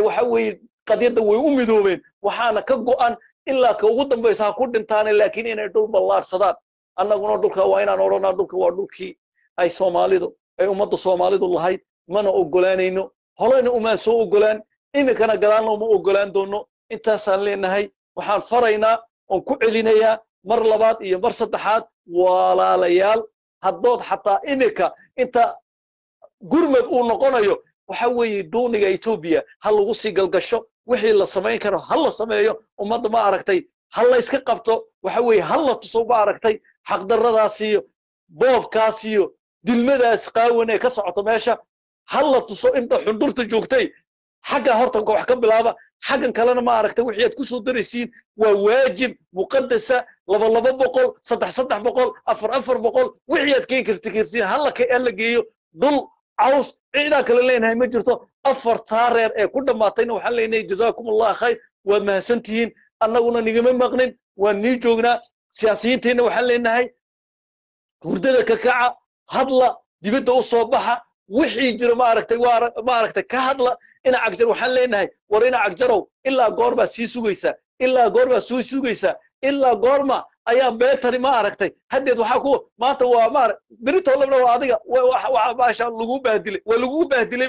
[SPEAKER 1] waxa weeye qadyadda way u midoobeen. Waxaana ka go'an ilaa ka ugu dambaysa ha ku dhintaane laakiin inay dhul ballaarsadaan. Annaguna dhulka waa inaan odhanaa dhulka waa dhulkii ay soomaalidu ay ummadda soomaalidu lahayd. Mana ogolaanayno horeyna umaan soo ogolaan iminkana gadaalna uma ogolaan doono. Intaasaan leenahay waxaan faraynaa oon ku celinayaa mar labaad iyo mar saddexaad walaalayaal. Haddood xataa iminka inta gurmad uu noqonayo waxa weeye duuniga etoobiya ha lagu sii galgasho. Wixii la samayn karo ha la sameeyo. Ummadda ma aragtay ha la iska qabto. Waxa weeye ha la tuso ma aragtay. Xaqdarradaas iyo boobkaas iyo dilmadaas qaawan ee ka socoto meesha ha la tuso inta xundurta joogtay. Xagga horta wax ka bilaaba xaggan kalena ma aragtay wixii aad ku soo daraysiin. Waa waajib muqaddasa laba laba boqol saddex saddex boqol afar afar boqol wixii aad keen karti kartiin hala la geeyo dhul caws ciidaa kale leenahay ma jirto. Afartaa reer ee ku dhammaatayna waxaan leenahay jazaakum allah khayr. Waad mahadsantihiin annaguna nigama maqnin. Waan nii joognaa siyaasiyiinteenna waxaan leenahay hurdada ka kaca hadla dibadda u soo baxa wixii jira ma aragtay ma aragtay ka hadla ina cagjar waxaan leenahay war ina cagjarow ilaa goor baad sii sugaysaa ilaa goor baad sii sugaysaa ilaa goorma ayaa beetani ma aragtay haddeed waxaa ku maanta waa ma berito labna waa adiga maasha lagu bahdilay waa lagu bahdilay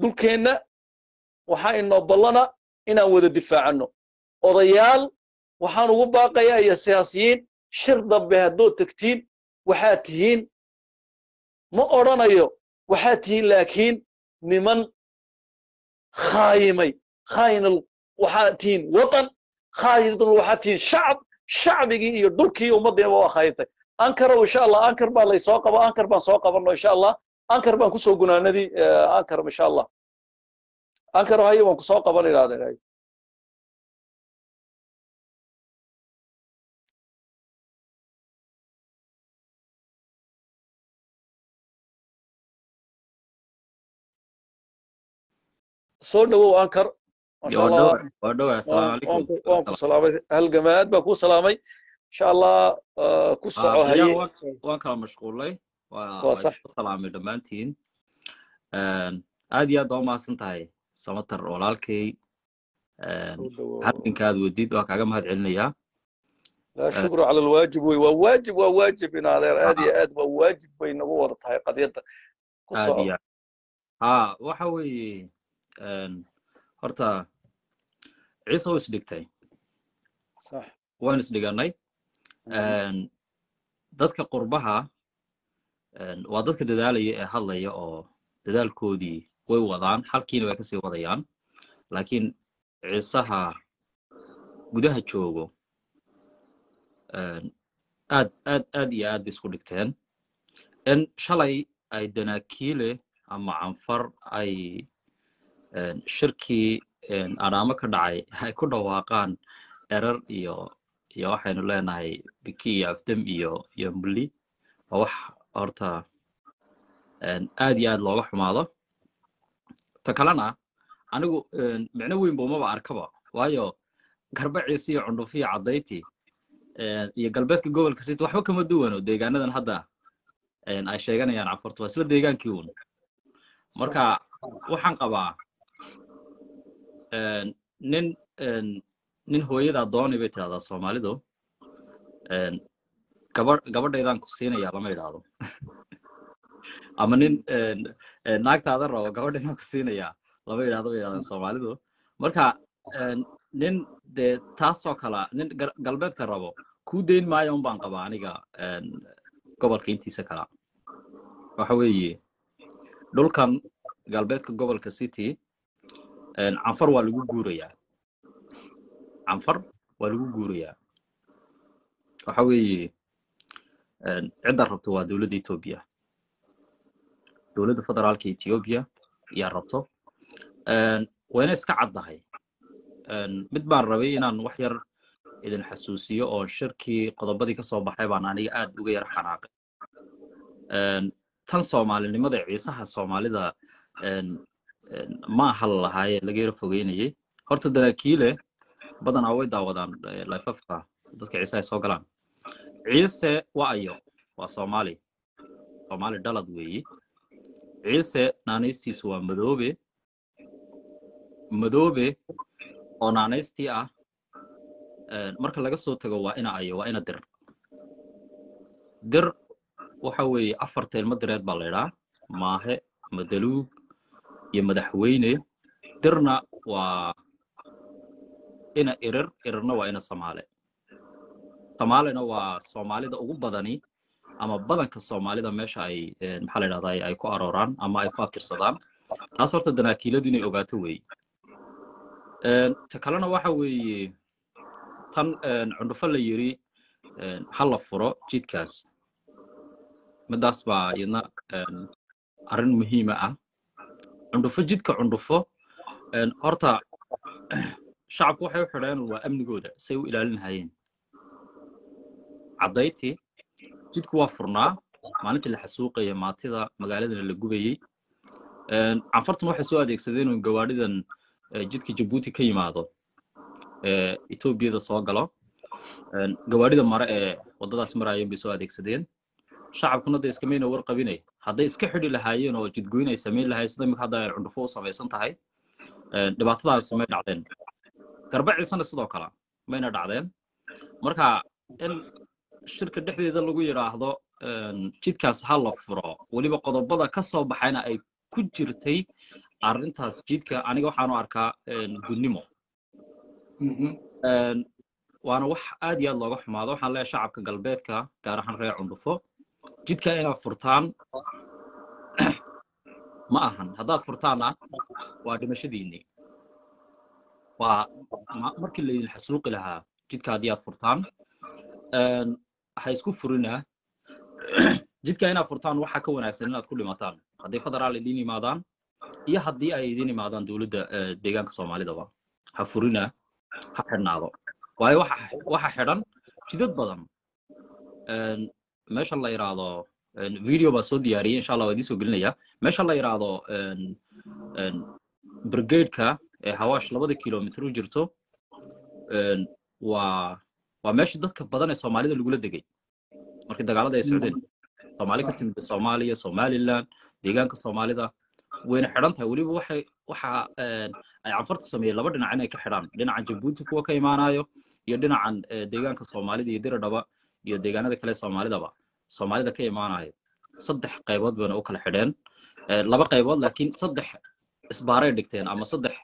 [SPEAKER 1] dhulkeenna waxaa inoo ballana inaan wada difaacanno odayaal waxaan ugu baaqayaa iyo siyaasiyiin shir dambe haddood tegtiin waxaad tihiin ma odhanayo waxaad tihiin laakiin niman khaayimay khaayinal waxaad tihiin watan khaayidun waxaad tihiin shacab shacbigii iyo dhulkii ummaddiinaba waa khaayintay ankarow insha allah ankar baa laysoo qabo ankar baan soo qabanno insha allah ankar baan ku soo gunaanadii ankar insha allah ankar haye waan ku soo qaban idhahdeen soo dhowow ankar. Masha waan ku salaamay. Halgamaad baan kuu salaamay. Insha allah ku soco haye
[SPEAKER 3] waan kala mashquulay salaamay dhammaantiin aad iyo aad waa umahadsan tahay samatar walaalkay halgankaad wadid waa kaaga mahad celinayaa
[SPEAKER 1] shukru cala alwaajib wey waa waajib waa waajib in adeer aad iyo aad waa waajib bay nagu wada tahay qadiyadda.
[SPEAKER 3] Aad iyo ha waxa weeye horta ciise oo isdhigtay. Waan isdhigannay dadka qurbaha waa dadka dadaalaya ee hadlaya oo dadaalkoodii way wadaan halkiina way ka sii wadayaan. Laakiin ciisaha gudaha joogo aad aad aad iyo aad bay isku dhigteen. In shalay ay danaakiile ama canfar ay shirkii adhaamo ka dhacay ay ku dhawaaqaan erar iyo iyo waxaynu leenahay biki iyo afdem iyo iyo mbuli. Waa wax horta aad iyo aad looga xumaado. Ta kalena anigu micno weyn buumaba arkaba waayo garba ciise iyo cundhufo iyo caddayti iyo galbeedka gobolka city waxba kama duwano deegaanadan hadda. Ay sheeganayaan cafartu waa isla deegaankii uun. Marka waxaan qabaa nin nin hooyadaa dooni bay tidhahdaa soomaalidu gabadh gabadhaydaan ku siinaya lama idhaahdo ama nin naagtaada rabo gabadhaydaan ku siinaya lama idhaahdo bay idhahdaan soomaalidu. Marka nin dee taasoo kala nin galbeedka rabo kuu dayn maayo un qabaa aniga gobolka intiisa kala. Waxa weeye dhulkan galbeedka gobolka city canfar waa lagu guurayaa. Canfar waa lagu guurayaa. Waxa weeye cidda rabto waa dowladda etoobiya dowladda federaalka ethiopia yaa rabto. Wayna iska caddahay. Mid baan rabay inaan wax yar idin xasuusiyo oo shirkii qodobadii ka soo baxay baan aniga aad uga yar xanaaqay. Tan soomaalinimada ciisaha soomaalida ma aha la lahaaye laga yara fogeynayay. Horta danaakiile badanaa way daawadaan lifafka dadka ciise ay soo galaan ciise waa ayo waa soomaali. Soomaali dhalad weeyi. Ciise naanaystiisu waa madoobe. Madoobe oo naanaystii ah marka laga soo tago waa ina ayo waa ina dir. Dir waxa weeye afarta ilmo direed baa laydhaa maahe madaluug iyo madaxweyne. Dirna waa ina irir irirna waa ina samaale samaalena waa soomaalida ugu badani ama badanka soomaalida meesha ay maxaa la yidhahdaa ay ku arooraan ama ay ku abtirsadaan. Taas horta danaakiiladu inay ogaato weeye ta kalena waxa weeye tan cundhufo la yiri ha la furo jidkaas. Midaas baa iyadna arrin muhiima ah. Cundhufo jidka cundhufo horta shacabku waxay u xidheen waa amnigooda say u ilaalin hayeen caddayti jidku waa furnaa maalintii la xasuuqaya maatida magaaladana la gubayey canfartan waxay soo adeegsadeen inuu gawaadhidan jidka jabuuti ka yimaado etoobiyada soo galo. Gawaadhida mare ee waddadaas maraayeen bay soo adeegsadeen. Shacabkuna da iskamayna warqabinay hadday iska xidhi lahaayeen oo jidgoyn ay samayn lahayen imika hadda ay cundhufo u samaysan tahay dhibaatadaas may dhacdeen. Garba ciisana sidoo kale mayna dhacdeen. Marka in shirka dhexdeeda lagu yidhaahdo jidkaas ha la furo. Weliba qodobada ka soo baxayna ay ku jirtay arrintaas jidka. Aniga waxaanu arkaa gudnimo waana wax aad iyo aad looga xumaado. Waxaan leeyahay shacabka galbeedka gaar ahaan reer cundhufo jidka inaad furtaan ma ahan. Haddaad furtaanna waa dhimashadiinni waa markii laydin xasuuqi lahaa jidka haddii aad furtaan ha isku furinaa jidka inaad furtaan waxaa ka wanaagsan inaad ku dhimataan. Haddii federaal idiin yimaadaan iyo haddii ay idiin yimaadaan dowladda deegaanka soomaalidaba ha furinaa ha xidhnaado waayo waxa xidhan jidad badan meesha la yidhaahdo video baa soo diyaariyey insha allah waa idiin soo gelinaya. Meesha la yidhaahdo brigadeka ee hawaash labada kilomitr u jirto waa waa meesha dadka badan ee soomaalida lagula degay markii dagaalada ay socdeen soomaali ka timid soomaaliya somaliland deegaanka soomaalida wayna xidhan tahay weliba waxay waxa ay canfartu sameeyeen laba dhinac inay ka xidhaan dhinacan jabuuti kuwa ka imaanayo iyo dhinacan deegaanka soomaalida iyo diradhaba iyo deegaanada kale soomaalidaba soomaalida ka imaanayo saddex qaybood bayna u kala xidheen laba qaybood laakiin saddex isbaaray dhigteen ama saddex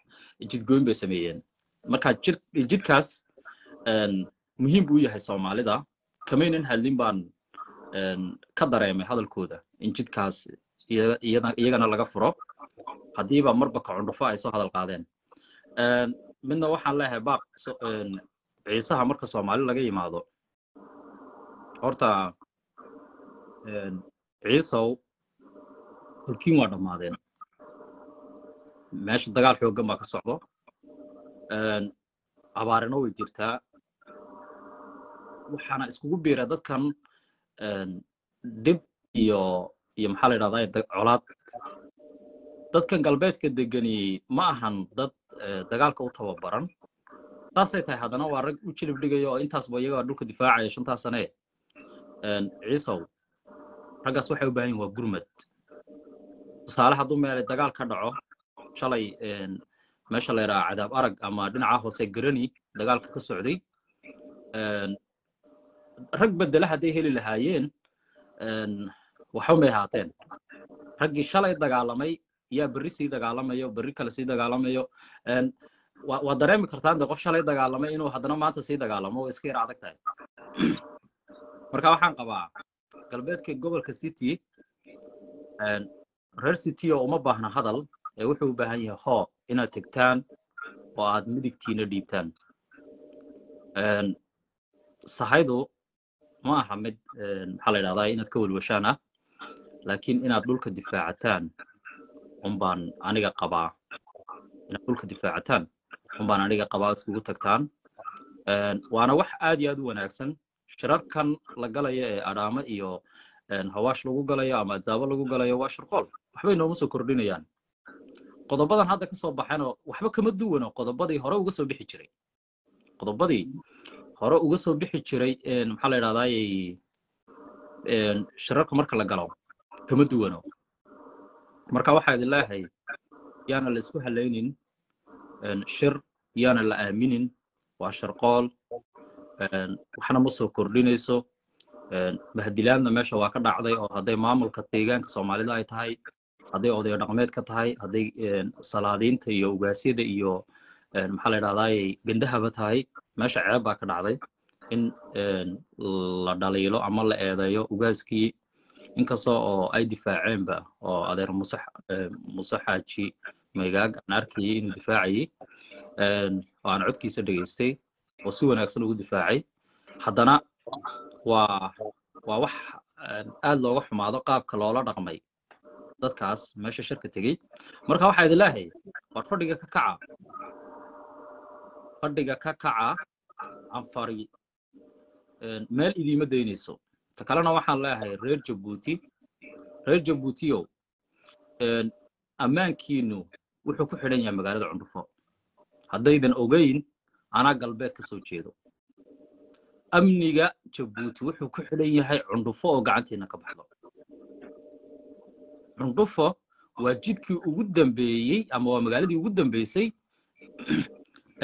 [SPEAKER 3] jidgoyn bay sameeyeen marka jidkaas muhiim buu yahay soomaalida. Kamaynan hadlin baan ka dareemay hadalkooda in jidkaas iyagana laga furo. Haddiiba marba ka cundhufo ay soo hadal qaadeen. Midna waxaan leeyahay baaq ciisaha marka soomaali laga yimaado. Horta ciisow turkiin waa dhammaadeen. Meesha dagaal xooggan baa ka socdo. Abaarina way jirtaa waxaana iskugu biira dadkan dhib iyo iyo maxaa la yidhahdaa colaad. Dadkan galbeedka degani ma ahan dad dagaalka u tababaran. Saasay tahay haddana waa rag u jilib dhigaya oo intaasba iyagaa dhulka difaacaya shantaas sane ciisow raggaas waxay u baahan yihiin waa gurmad. Tusaale hadduu meelay dagaal ka dhaco shalay meesha la yidhaha cadaab arag ama dhinaca hoose garani dagaalka ka socday rag bedela hadday heli lahaayeen waxba may ahaateen raggii shalay dagaalamay yaa berri sii dagaalamayo berri kale sii dagaalamayo waa dareemi kartaan de qof shalay dagaalamay inuu haddana maanta sii dagaalamo waa iska yar adag tahay. Marka waxaan qabaa galbeedka gobolka city reer city oo uma baahna hadal ee wuxuu u baahan yahay hoo inaad tegtaan oo aad midigtiina dhiibtaan. Sahaydu ma aha mid maxaa la yidhahdaa inaad ka welwashaan ah laakiin inaad dhulka difaacataan unbaan aniga qabaa. Inaad dhulka difaacataan unbaan aniga qabaa iskugu tagtaan. Waana wax aad iyo aad u wanaagsan. Shirarkan la galayo ee adhaamo iyo hawaash lagu galayo ama adzaabo lagu galayo waa shirqool. Waxbay nooma soo kordhinayaan. Qodobadan hadda ka soo baxaynoo waxba kama duwano qodobadii hore uga soo bixi jiray. Qodobadii hore uga soo bixi jiray maxaa la yidhahdaayey shirarka marka la galo kama duwano. Marka waxaa idin leeyahay yaana la isku halaynin shir yaana la aaminin waa sharqool waxna ma soo kordhinayso. Mahadilaadna meesha waa ka dhacday oo hadday maamulka deegaanka soomaalida ay tahay hadday odayo dhaqameed ka tahay hadday salaadiinta iyo ugaasyada iyo maxaa la yidhahdaayey gandahaba tahay meesha ceeb baa ka dhacday in la dhaliilo ama la eedeeyo ugaaskii. Inkasta oo ay difaaceenba oo adeer muse xaaji maygaag aan arkayay inuu difaacayay oo aan codkiisa dhegaystay oo si wanaagsan ugu difaacay. Haddana waa waa wax aad looga xumaado qaabka loola dhaqmay. Dadkaas meesha shirka tegey. Marka waxaa idin leehay war fadhiga ka kaca fadhiga ka kaca anfari meel idiima daynayso. Ta kalena waxaan leeyahay reer jabuuti. Reer jabuutiyow ammaankiinu wuxuu ku xidhan yahay magaalada cundhufo haddaydan ogeyn anaa galbeed ka soo jeedo. Amniga jabuuti wuxuu ku xidhan yahay cundhufo oo gacantiina ka baxdo. Cundhufo waa jidkii ugu dambeeyey ama waa magaaladii ugu dambeysay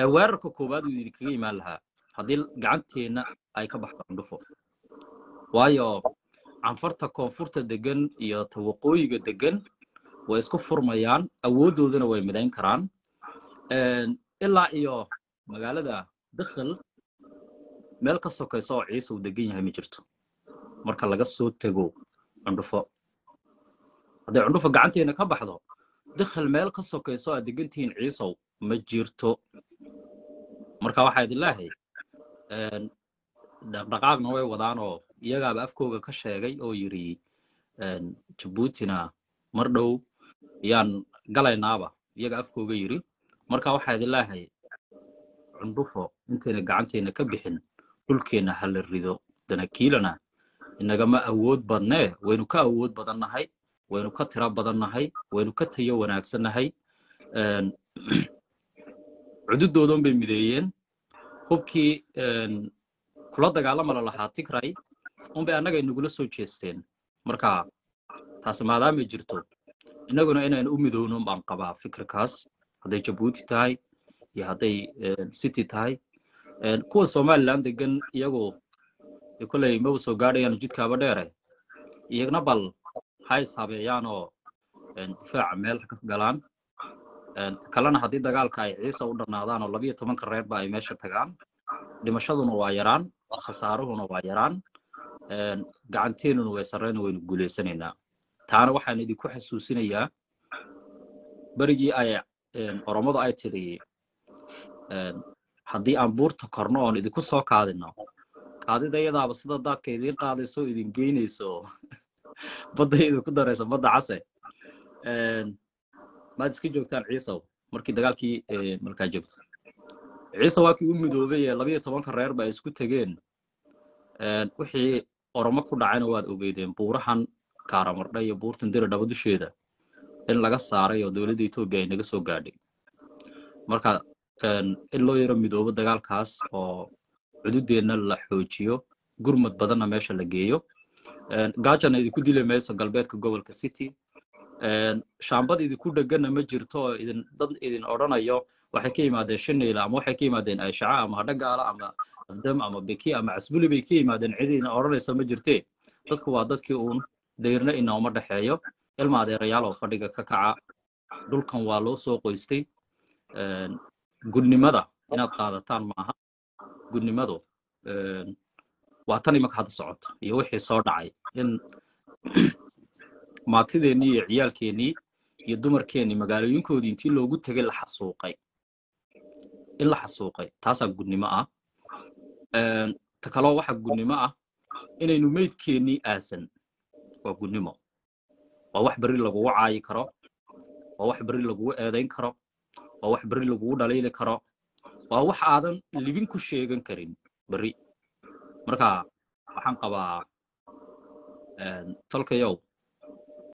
[SPEAKER 3] weerarka koowaad uu idinkaga imaan lahaa. Haddii gacanteenna ay ka baxdo cundhufo waayo canfarta koonfurta degan iyo ta waqooyiga degan way isku furmayaan awooddoodana way midayn karaan. Ilaa iyo magaalada dakhil meel ka sokaysa oo ciise uu degan yahay ma jirto. Marka laga soo tego cundhufo hadday cundhufo gacanteena ka baxdo dakhil meel ka sokayso aad degantihiin ciisow ma jirto. Marka waxaa idin leehay dhaqdhaqaaqna way wadaan oo iyagaaba afkooga ka sheegay oo yidhi jabuutina mar dhow yaan galaynaaba iyaga afkooga yidhi. Marka waxaa idin leehay cundhufo intayna gacanteena ka bixin dhulkeenna ha la rido. Danakiilana inagama awood badnee waynu ka awood badannahay waynu ka tiro badannahay waynu ka tayo wanaagsannahay cududoodan bay mideeyeen hubkii kula dagaalamala lahaa tigray unbay annaga inagula soo jeesteen marka taasi maadaamay jirto. Innaguna inaynu u midowno baan qabaa fikirkaas hadday jabuuti tahay iyo hadday city tahay kuwa somaliland degan iyagu kolley maba soo gaadhayaan jidkaaba dheere iyagna bal ha is habeeyaan oo difaaca meel galaan kalena haddii dagaalka ay ciisa u dhannaadaan oo labiyo tobanka reerba ay meesha tagaan dhimashaduna waa yaraan khasaaruhuna waa yaraan. Gacanteenuna way sarrayna waynu guulaysanaynaa taana waxaan idinku xasuusinayaa berigii ay oromadu ay tidhi haddii aan buurta korno oon idinku soo kaadino kaadida iyadaaba sida daadka idiin qaadayso idin geynayso badda idinku darayso badda case maad iska joogtaan ciisow markii dagaalkii markaa joogto. Ciise waa u midoobay ee labiyo tobanka reerba ay isku tegeen. Wixii oromo ku dhacayna waad ogeydeen buurahan kaaramardha iyo buurtan dira dhaba dusheeda in laga saaray oo dowladda etoobiya ay naga soo gaadhay. Marka in loo yaro midoobo dagaalkaas oo cududeenna la xoojiyo gurmad badanna meesha la geeyo. Gaajana idinku dili mayso galbeedka gobolka city shaambad idinku dheganna ma jirto oo idin dad idin odhanayo waxay ka yimaadeen shinayla ama waxay ka yimaadeen ayshaca ama hadhagaala ama afdam ama beki ama casbuli bay ka yimaadeen cid idin odhanaysa ma jirtee dadku waa dadkii uun dayrna inooma dhexeeyo. Ilma adeerayaal oo fadhiga ka kaca dhulkan waa loo soo qoystay. Gudnimada inaad qaadataan maaha. Gudnimadu waa tan imaka hadda socoto iyo wixii soo dhacay in maatideennii iyo ciyaalkeennii iyo dumarkeennii magaalooyinkoodii intii loogu tegay la xasuuqay. In la xasuuqay. Taasaa gudnimo ah. Ta kaloo waxa gudnimo ah inaynu meydkeennii aasan. Waa gudnimo waa wax berri lagugu caayi karo. Waa wax berri lagugu eedayn karo. Waa wax berri lagugu dhaliili karo. Waa wax aadan libin ku sheegan karin berri. Marka waxaan qabaa tolkayow